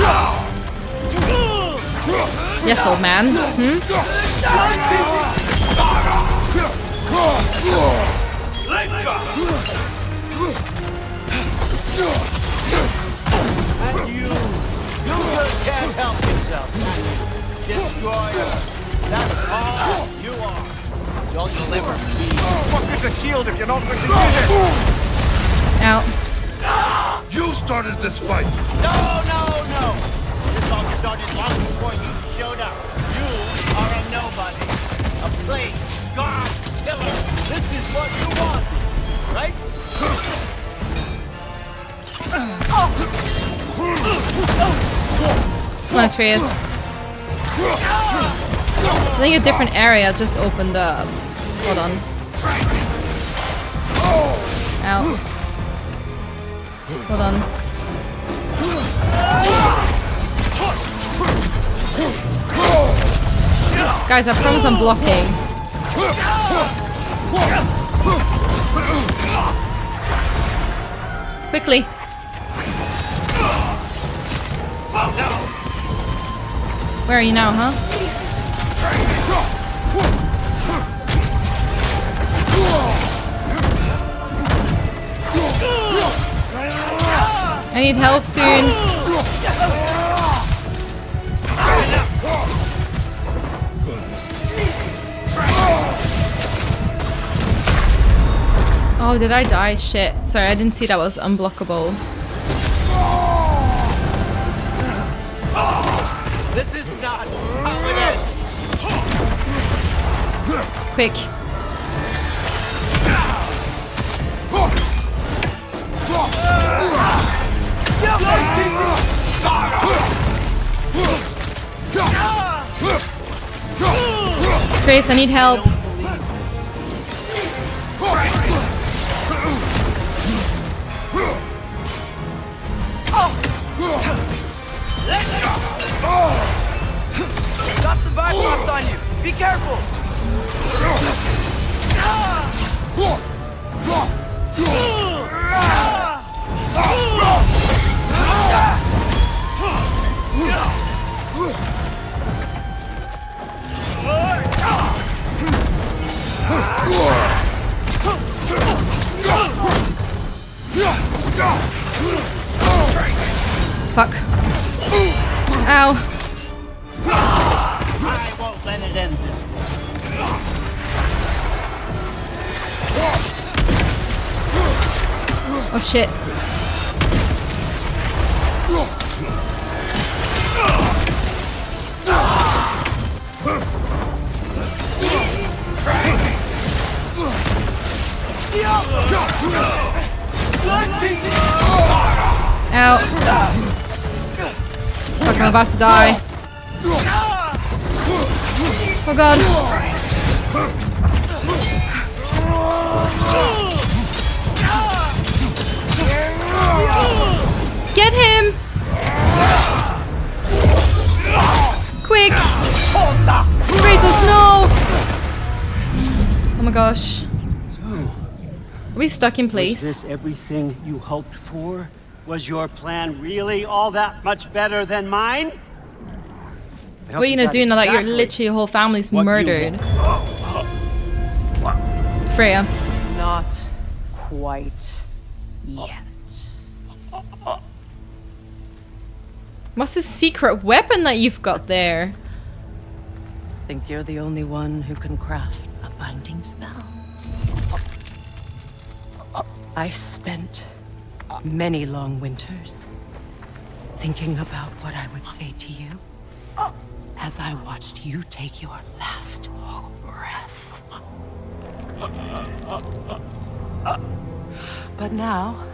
Yes, old man. Hmm? And you, you just can't help yourself. Destroyer. That's all you are. Don't deliver me. What is a shield if you're not going to use it? Out. You started this fight. No, no, no. This all started long before you showed up. You are a nobody. A plague. God. Killer. This is what you want. Right? Come on, Atreus. I think a different area just opened up. Hold on. Out. Hold on. Guys, I promise I'm blocking. Quickly. Where are you now, huh? I need help soon. Oh, did I die? Shit. Sorry, I didn't see that was unblockable. Quick. Trace, I need help. Got some Bifrost on you. Be careful. Fuck. Ow. Oh shit. Out. Fuck, I'm about to die. Oh god. No! Oh my gosh. Are we stuck in Was place? this everything you hoped for? Was your plan really all that much better than mine? What are you gonna do now that your literally your whole family's what you murdered? Oh, oh. Freya. Not quite yet. What's the secret weapon that you've got there? Think you're the only one who can craft a binding spell? I spent many long winters thinking about what I would say to you as I watched you take your last breath. But now,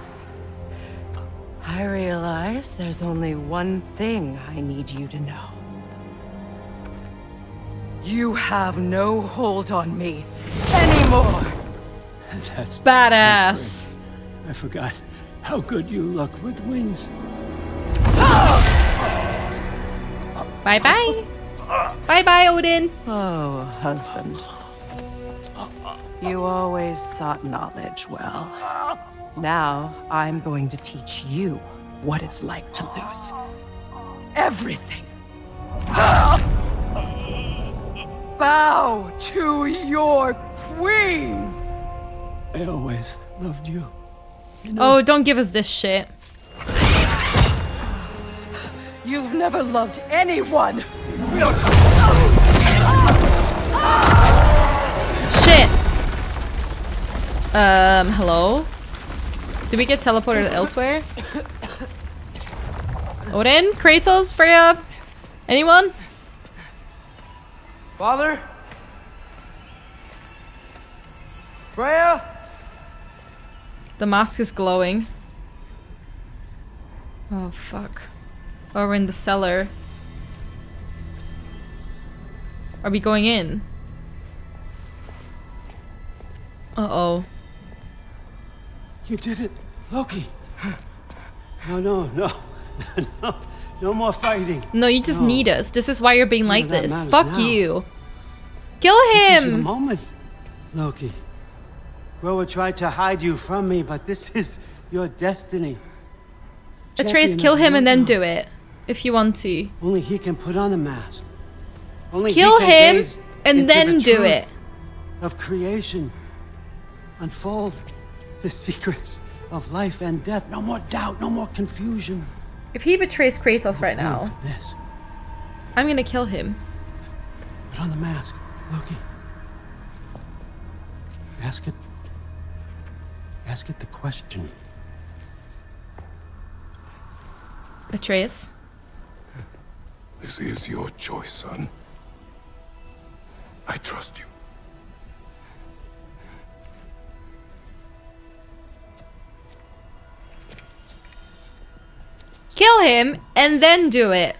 I realize there's only one thing I need you to know. You have no hold on me anymore. That's Badass. I forgot how good you look with wings. Bye bye. Bye bye, Odin. Oh, husband. You always sought knowledge well. Now I'm going to teach you what it's like to lose everything. Bow to your queen. I always loved you. Oh, don't give us this shit. You've never loved anyone. Shit. Um, hello? Did we get teleported elsewhere? Odin? Kratos? Freya? Anyone? Father? Freya? The mask is glowing. Oh, fuck. Oh, we're in the cellar. Are we going in? Uh-oh. You did it, Loki. Oh, no, no, no, no, no more fighting. No, you just No. need us. This is why you're being like this. Fuck now. you. Kill him. This is your moment, Loki. Groa tried to hide you from me, but this is your destiny. Atreus, kill him and then do it. If you want to. Only he can put on the mask. Only Kill he can him and then the do it. Of creation, unfold the secrets of life and death. No more doubt, no more confusion. If he betrays Kratos right now, for This. I'm gonna kill him. Put on the mask, Loki. Ask it. Ask it the question. Atreus. This is your choice, son. I trust you. Kill him and then do it.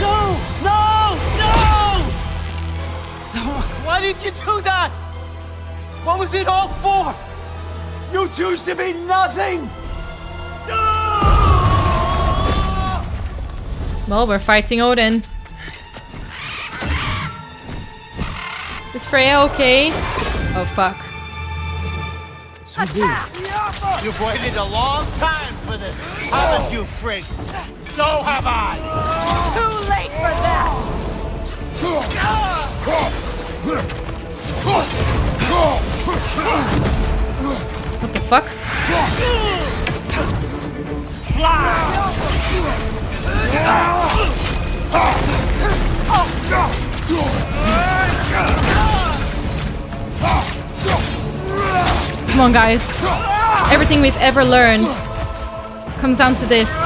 No! No! No! Why did you do that? What was it all for? You choose to be nothing! Well, we're fighting Odin. Is Freya okay? Oh fuck. You've waited a long time for this, haven't you, Frigg? So have I! Too late for that. What the fuck? Come on, guys. Everything we've ever learned comes down to this.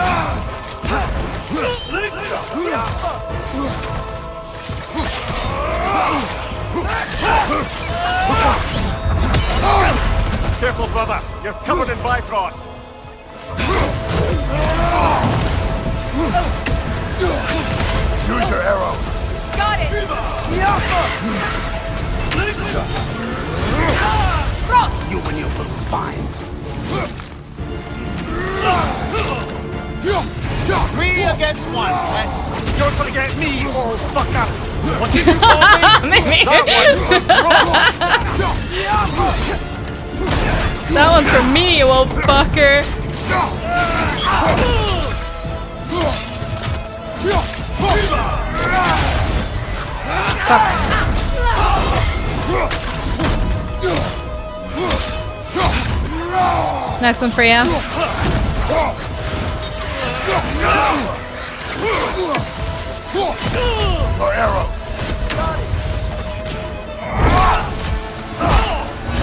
Careful, brother. You're covered in Bifrost. Use your arrows. Got it. You and your little vines. Three against one. And you're gonna get me all fucked up. What did you call me? Maybe. That one's for me, you old fucker. Nice one. Our arrows.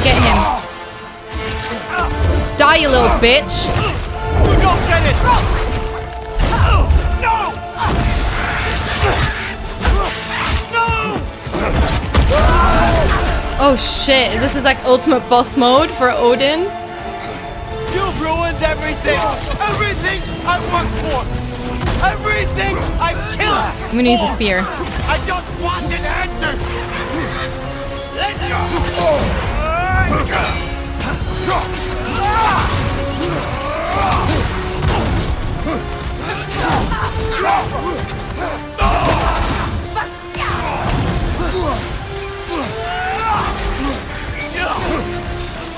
Get him. Die, you little bitch. Go get it! Oh shit, this is like ultimate boss mode for Odin. You've ruined everything! Everything I worked for! Everything I killed! I'm gonna use a spear. I just wanted answers! Let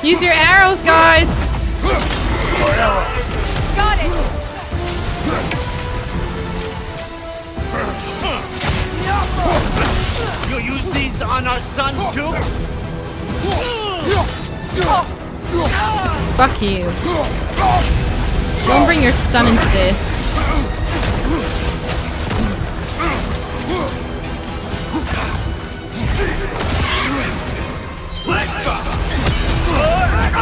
Use your arrows, guys. Got it! You use these on our son too? Fuck you. Don't bring your son into this. You're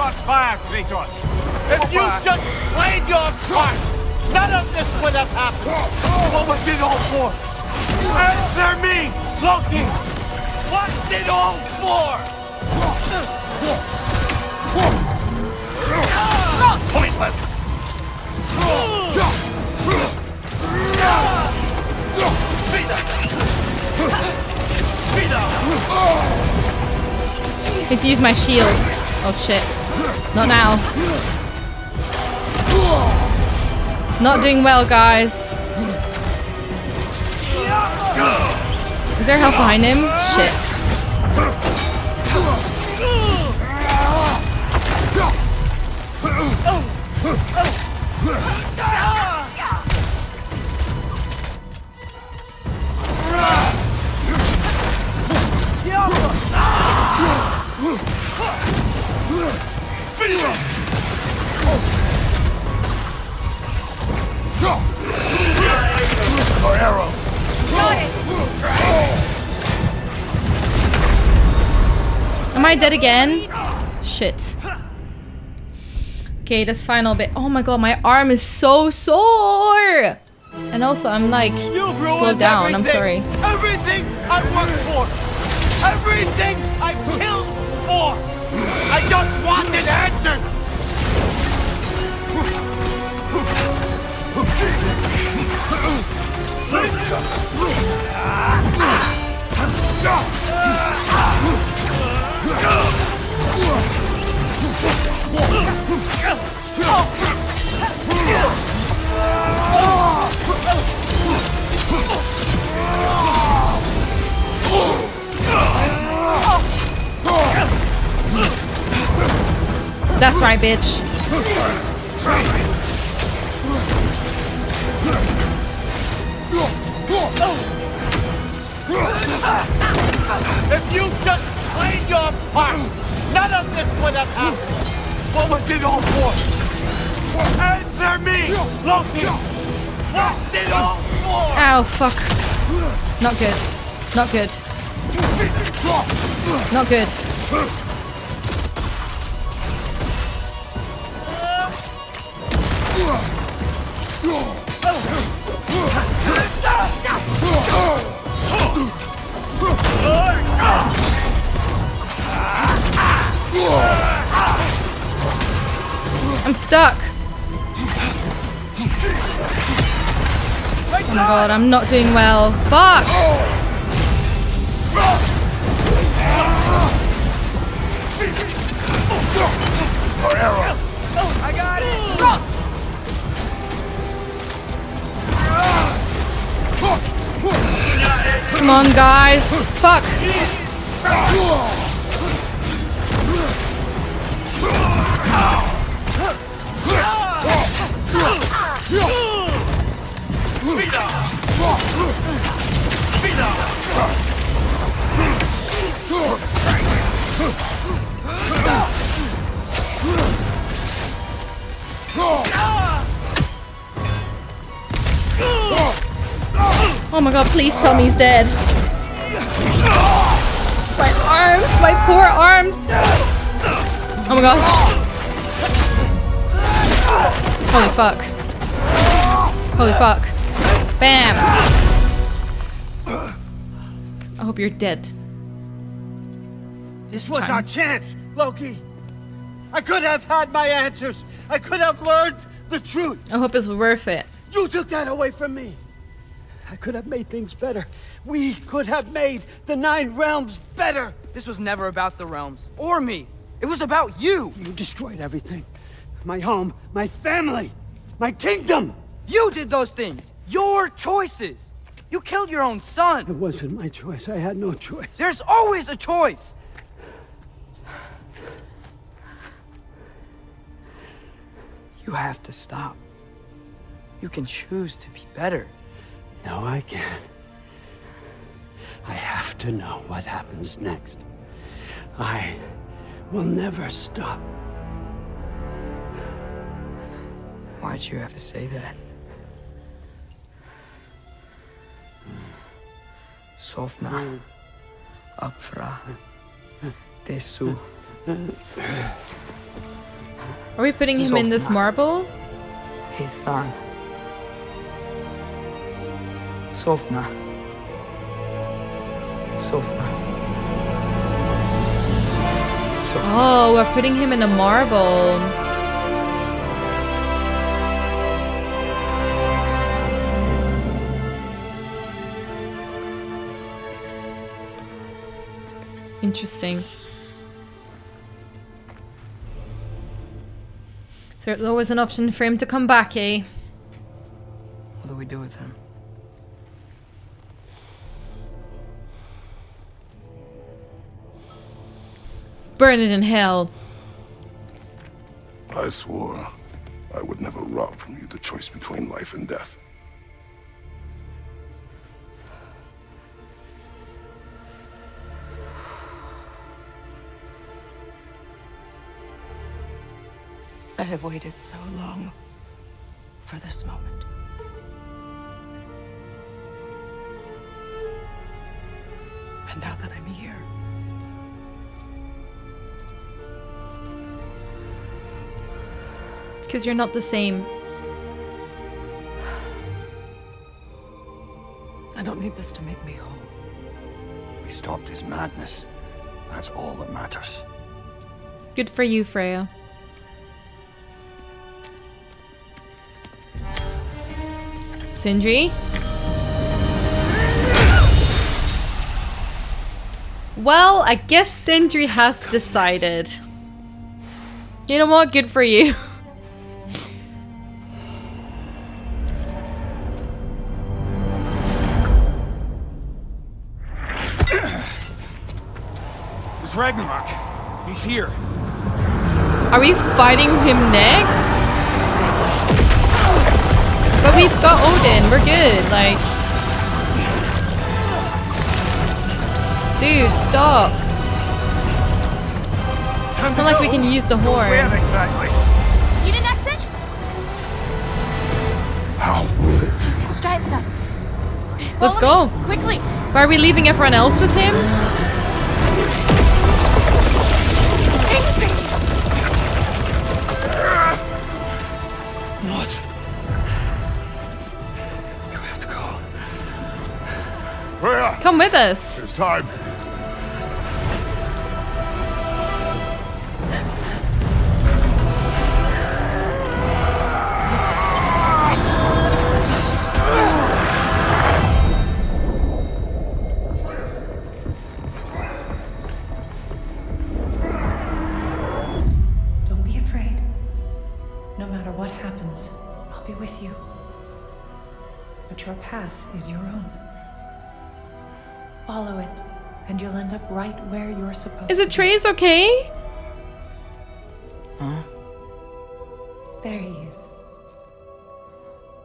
on fire, Kratos. If you just played your part, none of this would have happened. What was it all for? Answer me, Loki! What's it all for? Pointless. Need to use my shield. Oh shit. Not now. Not doing well, guys. Is there help behind him? Shit. Am I dead again? Shit. Okay, this final bit. Oh my god, my arm is so sore! And also, I'm like, slow down. I'm sorry. Everything I worked for. Everything I killed for. I just wanted answers. That's right, bitch. If you just played your part, none of this would have happened. What was it all for? Answer me, Loki. What's it all for? Ow, fuck. Not good. Not good. Not good. Stuck. Oh my god, I'm not doing well. Fuck! I got it! Come on, guys. Fuck. Oh my god, please tell me he's dead. My arms, my poor arms. Oh my god. Holy fuck. Holy fuck. Bam. I hope you're dead. This was our chance, Loki. I could have had my answers. I could have learned the truth. I hope it's worth it. You took that away from me. I could have made things better. We could have made the Nine Realms better. This was never about the realms or me. It was about you. You destroyed everything. My home, my family, my kingdom. You did those things. Your choices. You killed your own son. It wasn't my choice. I had no choice. There's always a choice. You have to stop. You can choose to be better. No, I can't. I have to know what happens next. I will never stop. Why'd you have to say that? Sofna. Apfra. Desu. Are we putting him in this marble? Hithan. Sofna. Sofna. Oh, we're putting him in a marble. Interesting. So there's always an option for him to come back, eh? What do we do with him? Burn it in hell. I swore I would never rob from you the choice between life and death. I have waited so long for this moment. And now that I'm here, because you're not the same. I don't need this to make me whole. We stopped his madness. That's all that matters. Good for you, Freya. Sindri? Well, I guess Sindri has decided. You know what? Good for you. Ragnarok. He's here. Are we fighting him next? But we've got Odin. We're good. Like, dude, stop. It's not like we can use the horn. exactly? You didn't exit? How? It's giant stuff. Let's go. me, Quickly. But are we leaving everyone else with him? with us. It's time. Right where you're supposed Is to it Trace okay? Huh? There he is.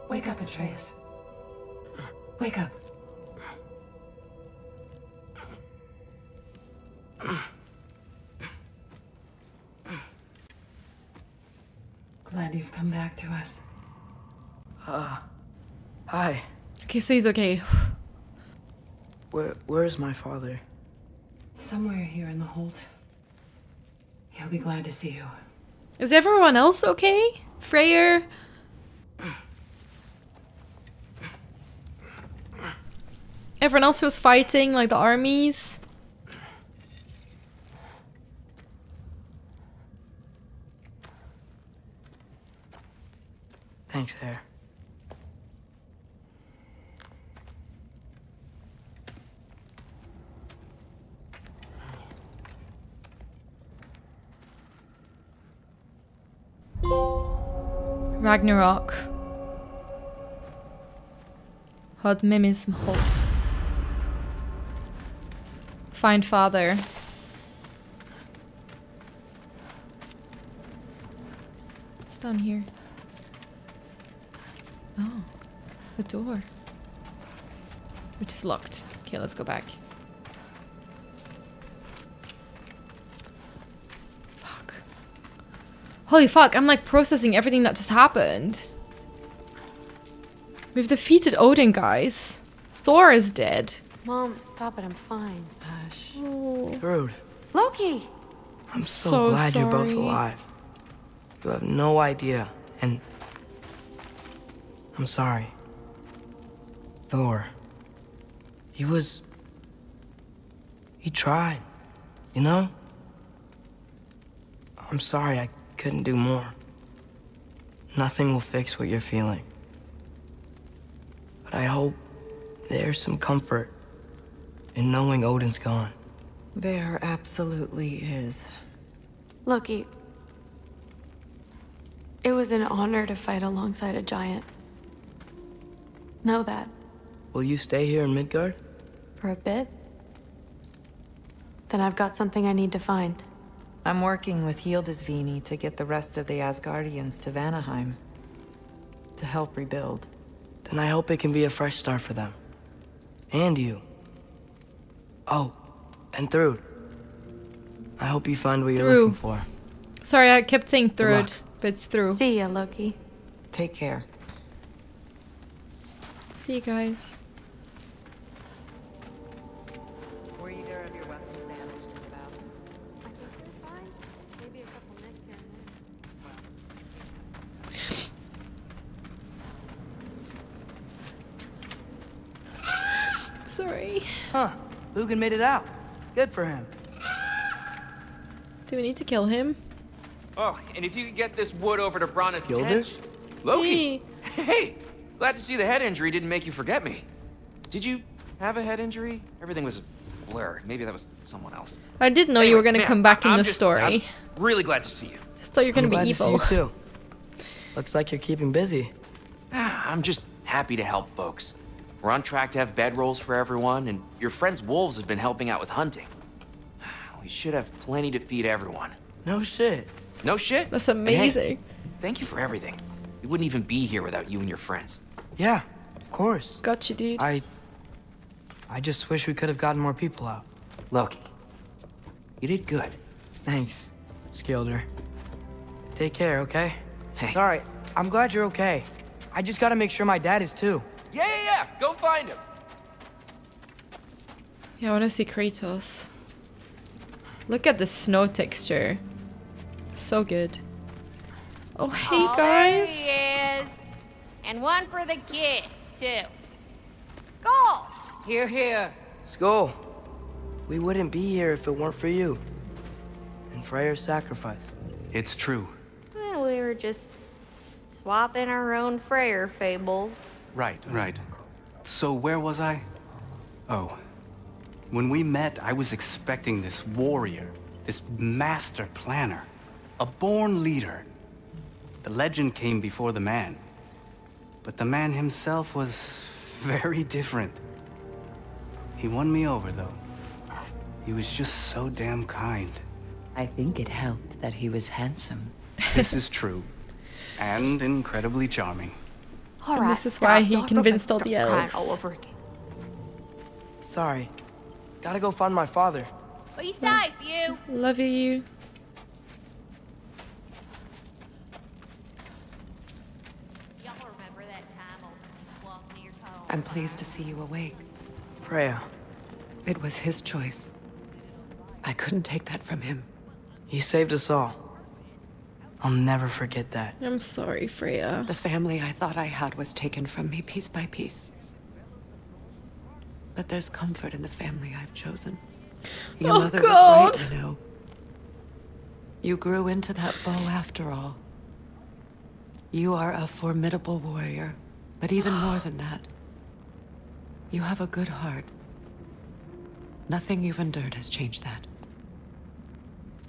Wake up, Atreus. Wake up. Glad you've come back to us. Uh, hi. Okay, so he's okay. Where, where's my father? Somewhere here in the hold. He'll be glad to see you. Is everyone else okay? Freyr? Everyone else was fighting, like the armies? Thanks, Hare. Ragnarok. Hod Mimis Mhot. Find father. What's down here? Oh, the door. Which is locked. Okay, let's go back. Holy fuck, I'm like processing everything that just happened. We've defeated Odin, guys. Thor is dead. Mom, stop it. I'm fine. Hush. Oh. Thrud, Loki! I'm so, So glad you're both alive. You have no idea, and I'm sorry. Thor. He was. He tried, you know? I'm sorry I couldn't do more. Nothing will fix what you're feeling. But I hope there's some comfort in knowing Odin's gone. There absolutely is. Loki, it was an honor to fight alongside a giant. Know that. Will you stay here in Midgard? For a bit? Then I've got something I need to find. I'm working with Hildisvini to get the rest of the Asgardians to Vanaheim. To help rebuild. Then I hope it can be a fresh start for them. And you. Oh, and Thrud. I hope you find what you're Through. looking for. Sorry, I kept saying luck. third, but it's through. See ya, Loki. Take care. See you guys. Sorry. Huh. Lugan made it out. Good for him. Do we need to kill him? Oh, and if you could get this wood over to Brana's Killed tent. Loki! Hey, glad to see the head injury didn't make you forget me. Did you have a head injury? Everything was a blur. Maybe that was someone else. I didn't know you were gonna come back in I'm the just- story. I'm really glad to see you. Just thought you were gonna I'm be glad evil. To see you too. Looks like you're keeping busy. Ah, I'm just happy to help folks. We're on track to have bedrolls for everyone, and your friends' wolves have been helping out with hunting. We should have plenty to feed everyone. No shit. No shit? That's And hey, amazing. thank you for everything. We wouldn't even be here without you and your friends. Yeah, of course. Got you, dude. I. I just wish we could have gotten more people out. Loki, you did good. Thanks, Skilder. Take care, okay? Hey. Sorry, I'm glad you're okay. I just gotta make sure my dad is too. Yeah, yeah, yeah. Go find him. Yeah, I wanna see Kratos. Look at the snow texture. So good. Oh, hey Oh, guys. There he is. And one for the kid, too. Skull! Here, here. Skull, we wouldn't be here if it weren't for you. And Freyr's sacrifice. It's true. Well, we were just swapping our own Freyr fables. Right, right. So where was I? Oh. When we met, I was expecting this warrior, this master planner, a born leader. The legend came before the man. But the man himself was very different. He won me over, though. He was just so damn kind. I think it helped that he was handsome. This is true. And incredibly charming. All And this is why he convinced all the and start crying elves. all over again. Sorry. Gotta go find my father. Be safe, you. Love you. Y'all remember that time on bluff near town? I'm pleased to see you awake. Freya, It was his choice. I couldn't take that from him. He saved us all. I'll never forget that. I'm sorry, Freya. The family I thought I had was taken from me piece by piece. But there's comfort in the family I've chosen. Your Oh, mother God. was right, you know. You grew into that bow after all. You are a formidable warrior, but even more than that, you have a good heart. Nothing you've endured has changed that.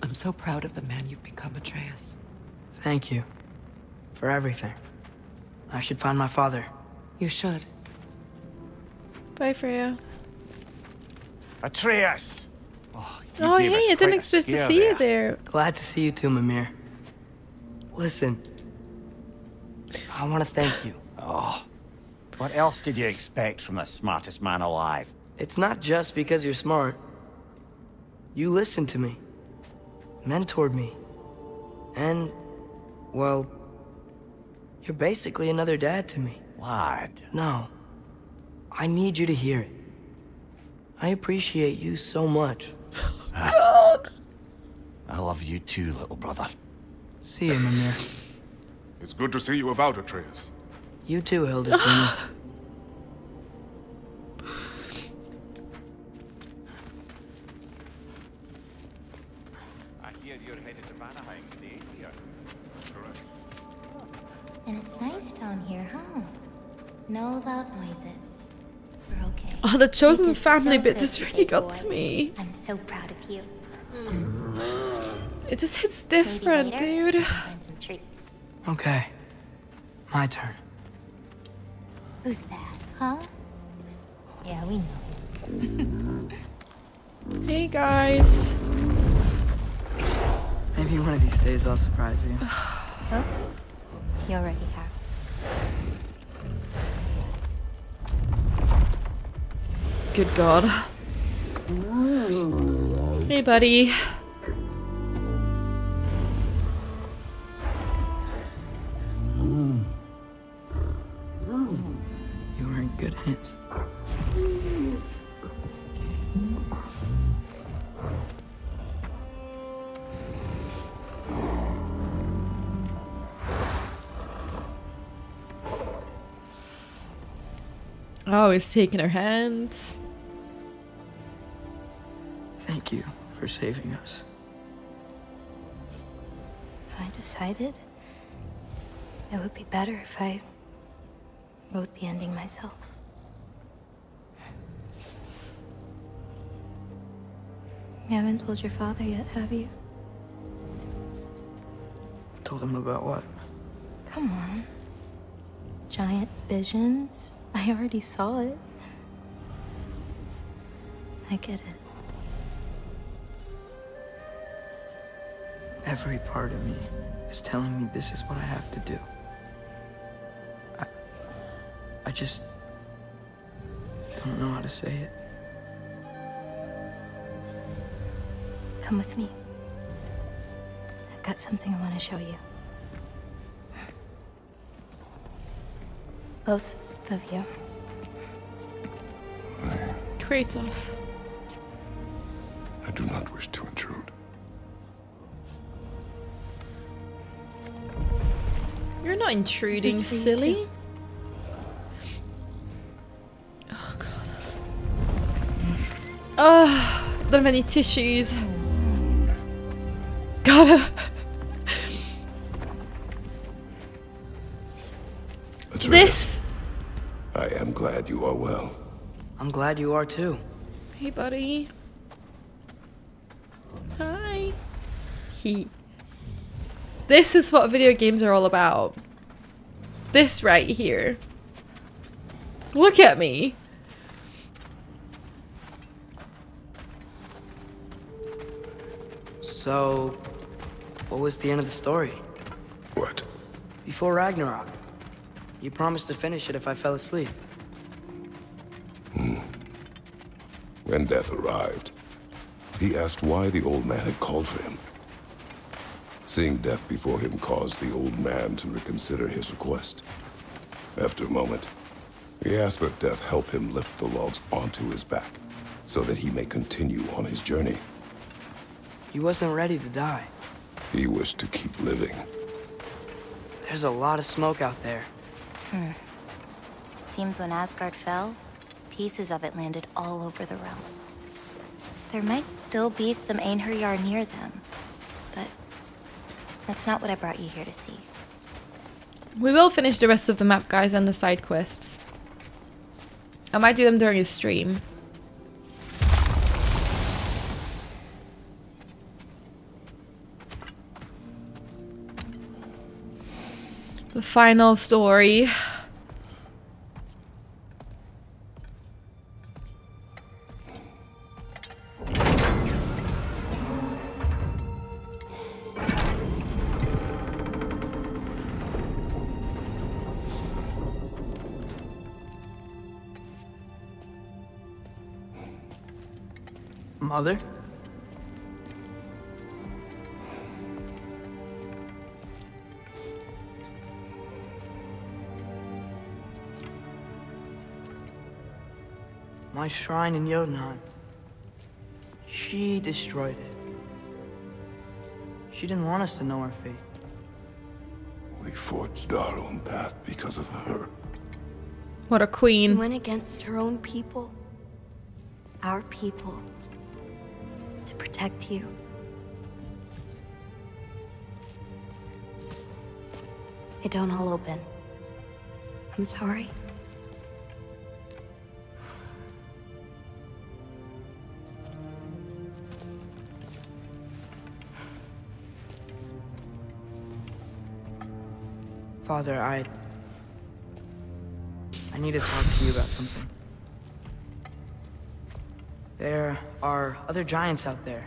I'm so proud of the man you've become, Atreus. Thank you. For everything. I should find my father. You should. Bye, Freya. Atreus! Oh, you Oh, gave hey, us I quite didn't expect to see there. you there. Glad to see you too, Mimir. Listen. I want to thank you. Oh, what else did you expect from the smartest man alive? It's not just because you're smart. You listened to me. Mentored me. And, well, you're basically another dad to me. What? No. I need you to hear it. I appreciate you so much. Ah. God. I love you too, little brother. See you, Mimir. It's good to see you about, Atreus. You too, Hildisvini. And it's nice down here, huh? No loud noises. We're okay. Oh, the chosen family so bit just really got boy. to me. I'm so proud of you. It just hits different, later, dude. we can find some treats. Okay. My turn. Who's that, huh? Yeah, we know. Hey, guys. Maybe one of these days I'll surprise you. Oh, you already have. Good God. Mm. Hey, buddy. He's taking her hands. Thank you for saving us. I decided it would be better if I wrote the ending myself. You haven't told your father yet, have you? Told him about what? Come on. Giant visions? I already saw it. I get it. Every part of me is telling me this is what I have to do. I, I just don't know how to say it. Come with me. I've got something I want to show you. Both of you. Kratos. I do not wish to intrude. You're not intruding, silly. too. Oh, God. Ah, oh, don't have any tissues. Glad you are too. Hey, buddy. Hi. He. This is what video games are all about. This right here. Look at me. So, what was the end of the story? What? Before Ragnarok. You promised to finish it if I fell asleep. When death arrived, he asked why the old man had called for him. Seeing death before him caused the old man to reconsider his request. After a moment, he asked that death help him lift the logs onto his back, so that he may continue on his journey. He wasn't ready to die. He wished to keep living. There's a lot of smoke out there. Hmm. Seems when Asgard fell, pieces of it landed all over the realms. There might still be some Einherjar near them, but that's not what I brought you here to see. We will finish the rest of the map, guys, and the side quests. I might do them during a stream. The final story. Mother? My shrine in Jotunheim. She destroyed it. She didn't want us to know our fate. We forged our own path because of her. What a queen. She queen. went against her own people. Our people. Protect you. They don't all open. I'm sorry. Father, I... I need to talk to you about something. There are other giants out there.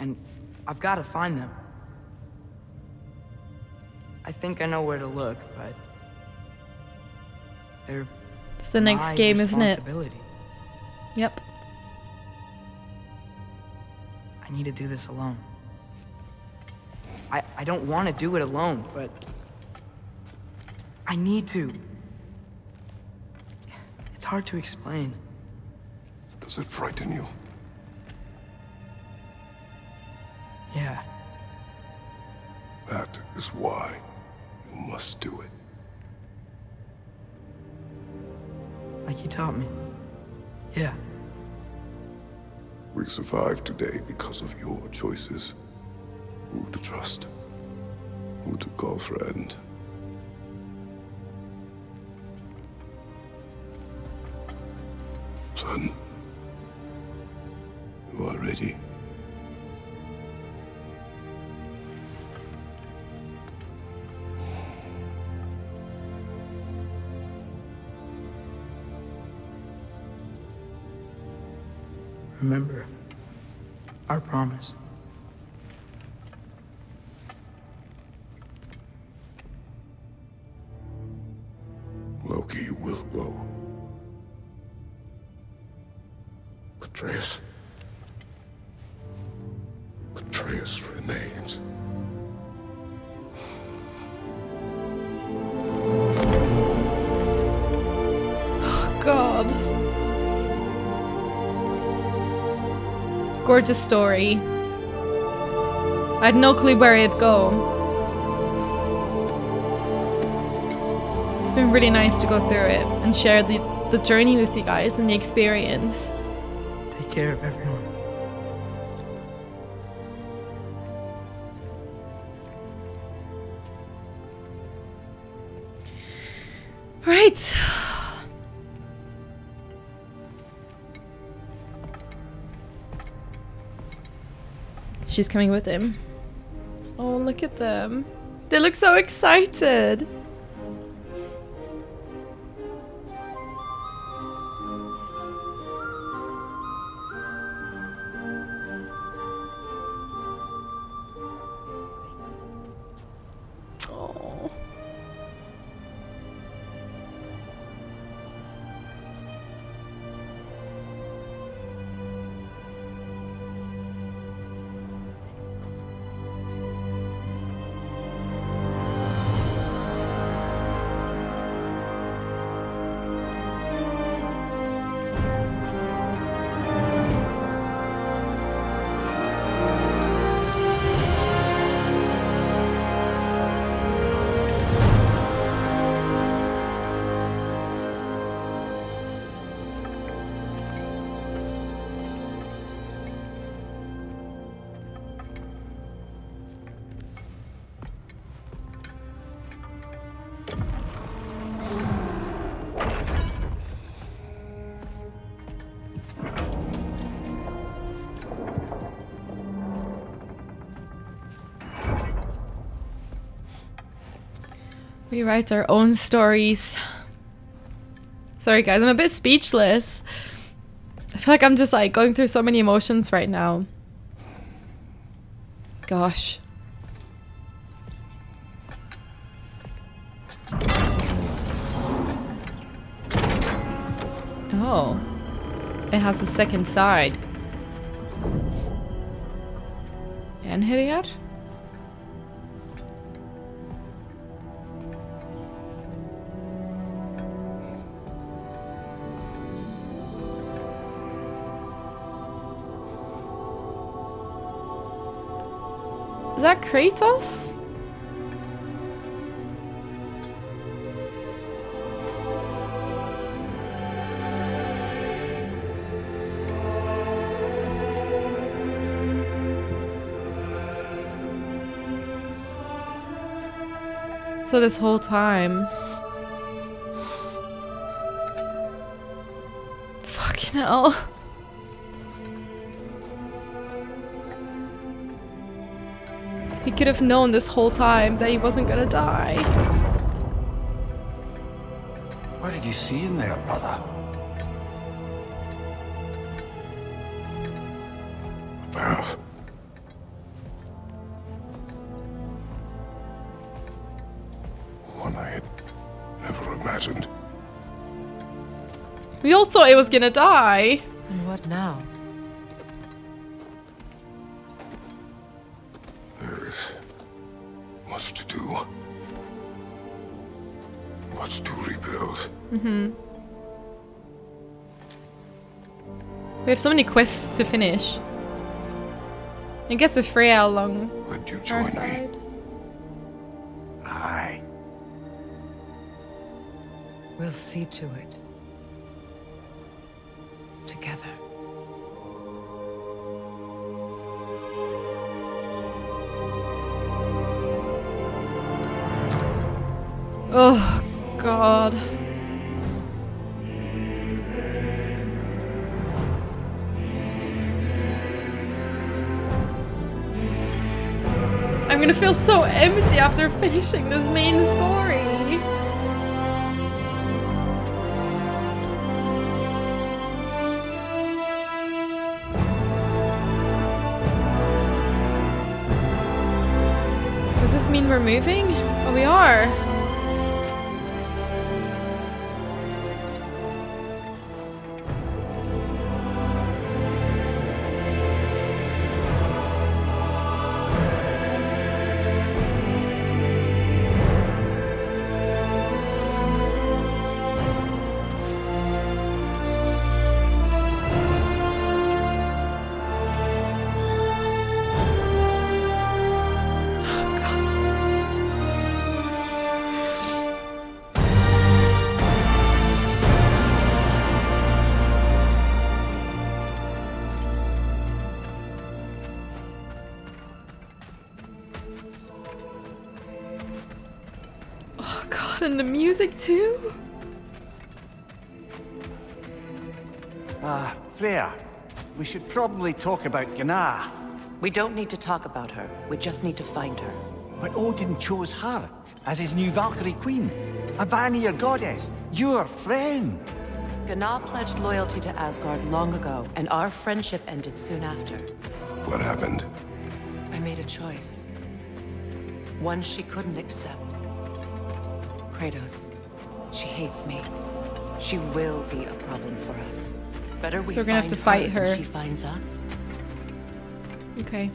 And I've got to find them. I think I know where to look, but... They're It's the next game, isn't it? Yep. I need to do this alone. I, I don't want to do it alone, but... I need to. It's hard to explain. Does it frighten you? Yeah. That is why you must do it. Like you taught me. Yeah. We survived today because of your choices. Who to trust. Who to call friend. Son. You are ready. Remember our promise. Gorgeous story. I had no clue where it'd go. It's been really nice to go through it and share the, the journey with you guys and the experience. Take care of everyone. Right. She's coming with him. Oh, look at them. They look so excited. We write our own stories. Sorry, guys, I'm a bit speechless. I feel like I'm just like going through so many emotions right now. Gosh. Oh. It has a second side. And here Einherjar? Is that Kratos? So this whole time. Fucking hell. could have known this whole time that he wasn't gonna die. What did you see in there, brother? A path. One I had never imagined. We all thought he was gonna die. Much to rebuild. Mm-hmm. We have so many quests to finish. I guess with Freya along Would you our join me? side. Aye. We'll see to it. Together. Oh, empty after finishing this main story. Does this mean we're moving? Oh, we are. Music too? Ah, Freya, we should probably talk about Gná. We don't need to talk about her. We just need to find her. But Odin chose her as his new Valkyrie queen. A Vanir goddess, your friend. Gná pledged loyalty to Asgard long ago, and our friendship ended soon after. What happened? I made a choice. One she couldn't accept. Kratos. She hates me. She will be a problem for us. Better we So we're gonna have to fight her. than her. She finds us. Okay.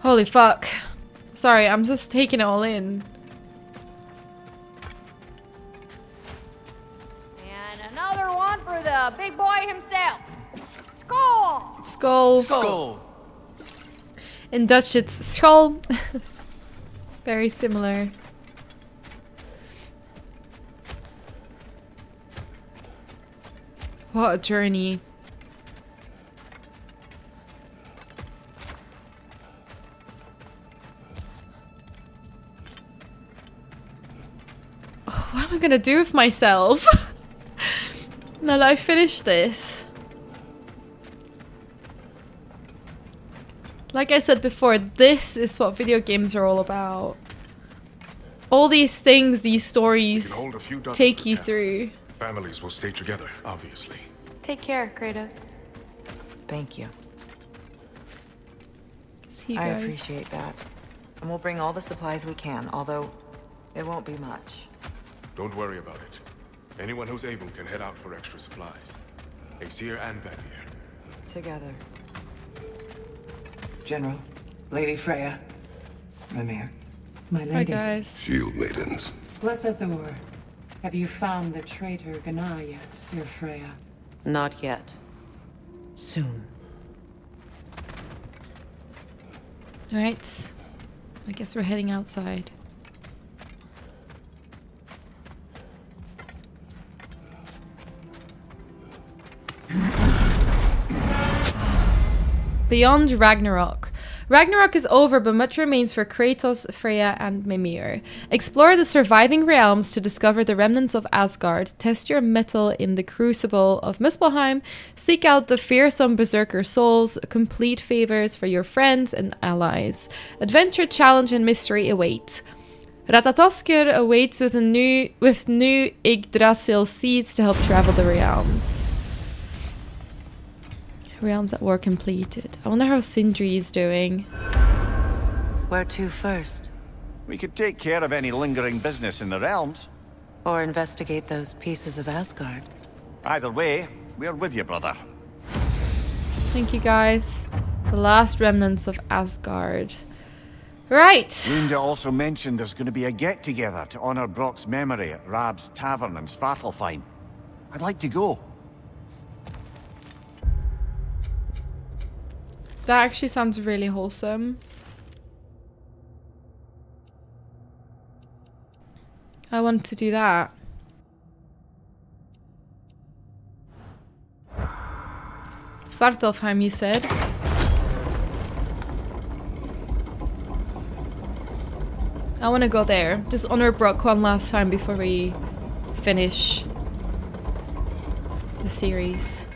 Holy fuck. Sorry, I'm just taking it all in. And another one for the big boy himself. Skull! Skull. Skull. In Dutch, it's skull. Very similar. What a journey. Oh, what am I gonna do with myself? now that I finish this. Like I said before, this is what video games are all about. All these things, these stories hold a few dozen take you through. Families will stay together, obviously. Take care, Kratos. Thank you. See, I guys. appreciate that. And we'll bring all the supplies we can, although it won't be much. Don't worry about it. Anyone who's able can head out for extra supplies. Aesir and Vanir. Together. General, Lady Freya, Mimir, my lady. Hi, guys. Shield maidens. Blessed Thor, have you found the traitor Gná yet, dear Freya? Not yet. Soon. Alright. I guess we're heading outside. Beyond Ragnarok. Ragnarok is over, but much remains for Kratos, Freya, and Mimir. Explore the surviving realms to discover the remnants of Asgard, test your mettle in the crucible of Muspelheim, seek out the fearsome berserker souls, complete favors for your friends and allies. Adventure, challenge, and mystery await. Ratatoskr awaits with a new with new Yggdrasil seeds to help travel the realms. Realms that were completed. I wonder how Sindri is doing. Where to first? We could take care of any lingering business in the realms. Or investigate those pieces of Asgard. Either way, we're with you, brother. Thank you guys. The last remnants of Asgard. Right. Lunda also mentioned there's going to be a get-together to honor Brock's memory at Rab's Tavern in Svartalfheim. I'd like to go. That actually sounds really wholesome. I want to do that. Svartalfheim, you said? I want to go there. Just honor Brock one last time before we finish the series.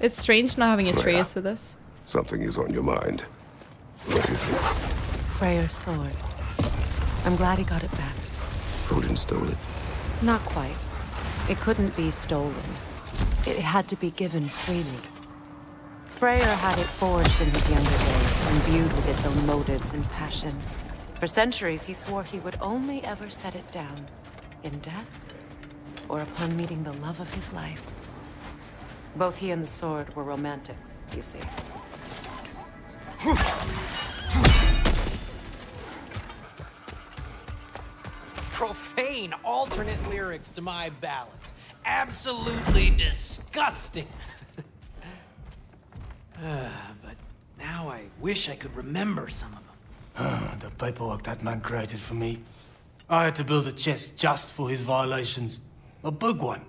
It's strange not having Atreus with us. Something is on your mind. What is it? Freyr's sword. I'm glad he got it back. Odin stole it. Not quite. It couldn't be stolen. It had to be given freely. Freyr had it forged in his younger days, imbued with its own motives and passion. For centuries, he swore he would only ever set it down in death or upon meeting the love of his life. Both he and the sword were romantics, you see. Profane alternate lyrics to my ballads. Absolutely disgusting. Ah, but now I wish I could remember some of them. Ah, the paperwork that man created for me. I had to build a chest just for his violations. A big one.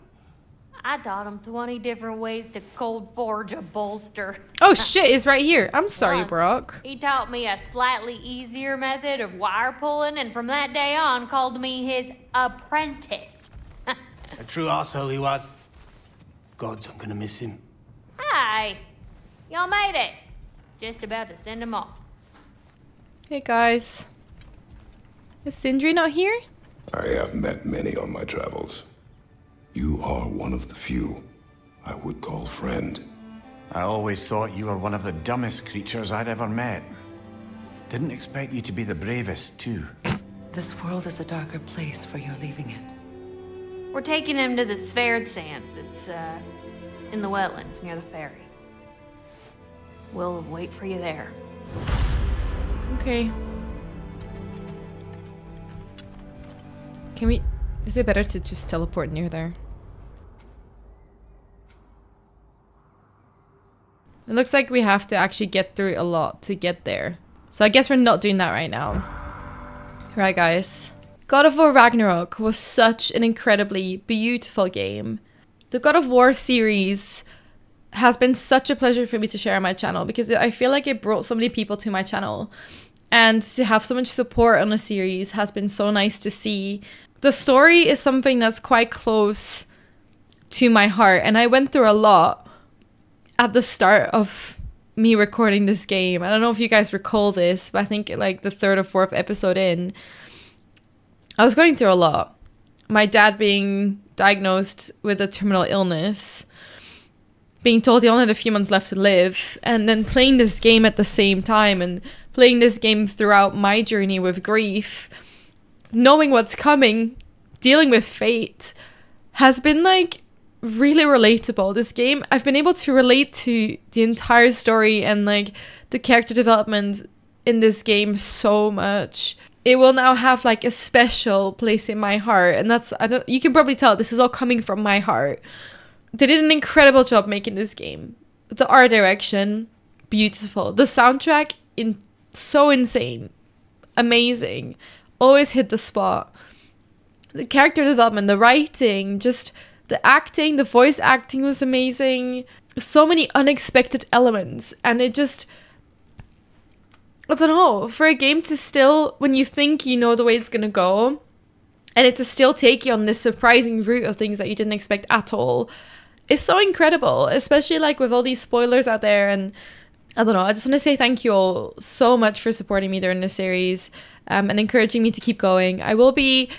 I taught him 20 different ways to cold forge a bolster. Oh shit, it's right here. I'm sorry, Once, Brock. He taught me a slightly easier method of wire pulling, and from that day on, called me his apprentice. A true asshole he was. Gods, I'm gonna miss him. Hi, y'all made it. Just about to send him off. Hey guys. Is Sindri not here? I have met many on my travels. You are one of the few I would call friend. I always thought you were one of the dumbest creatures I'd ever met. Didn't expect you to be the bravest, too. This world is a darker place for your leaving it. We're taking him to the Sverd Sands. It's, uh, in the wetlands near the ferry. We'll wait for you there. Okay. Can we... Is it better to just teleport near there? It looks like we have to actually get through a lot to get there. So I guess we're not doing that right now. Right, guys. God of War Ragnarok was such an incredibly beautiful game. The God of War series has been such a pleasure for me to share on my channel because I feel like it brought so many people to my channel. And to have so much support on a series has been so nice to see. The story is something that's quite close to my heart, and I went through a lot at the start of me recording this game. I don't know if you guys recall this, but I think like the third or fourth episode in, I was going through a lot. My dad being diagnosed with a terminal illness, being told he only had a few months left to live, and then playing this game at the same time and playing this game throughout my journey with grief, knowing what's coming, dealing with fate, has been like really relatable. This game, I've been able to relate to the entire story and like the character development in this game so much. It will now have like a special place in my heart, and that's I don't. You can probably tell this is all coming from my heart. They did an incredible job making this game. The art direction, beautiful. The soundtrack, in so insane, amazing. Always hit the spot. The character development, the writing, just the acting, the voice acting was amazing. So many unexpected elements, and it just. I don't know, for a game to still, when you think you know the way it's gonna go, and it to still take you on this surprising route of things that you didn't expect at all, is so incredible, especially like with all these spoilers out there. And I don't know, I just want to say thank you all so much for supporting me during this series um, and encouraging me to keep going. I will be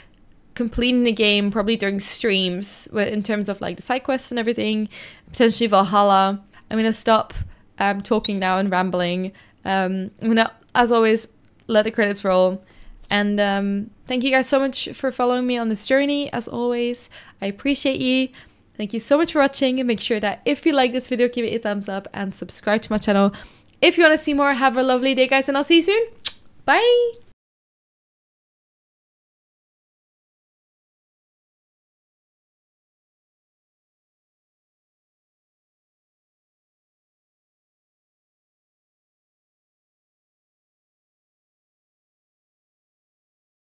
completing the game probably during streams in terms of like the side quests and everything, potentially Valhalla. I'm gonna stop um, talking now and rambling. Um, I'm gonna, as always, let the credits roll. And um, thank you guys so much for following me on this journey. As always, I appreciate you. Thank you so much for watching and make sure that if you like this video, give it a thumbs up and subscribe to my channel. If you want to see more, have a lovely day, guys, and I'll see you soon. Bye!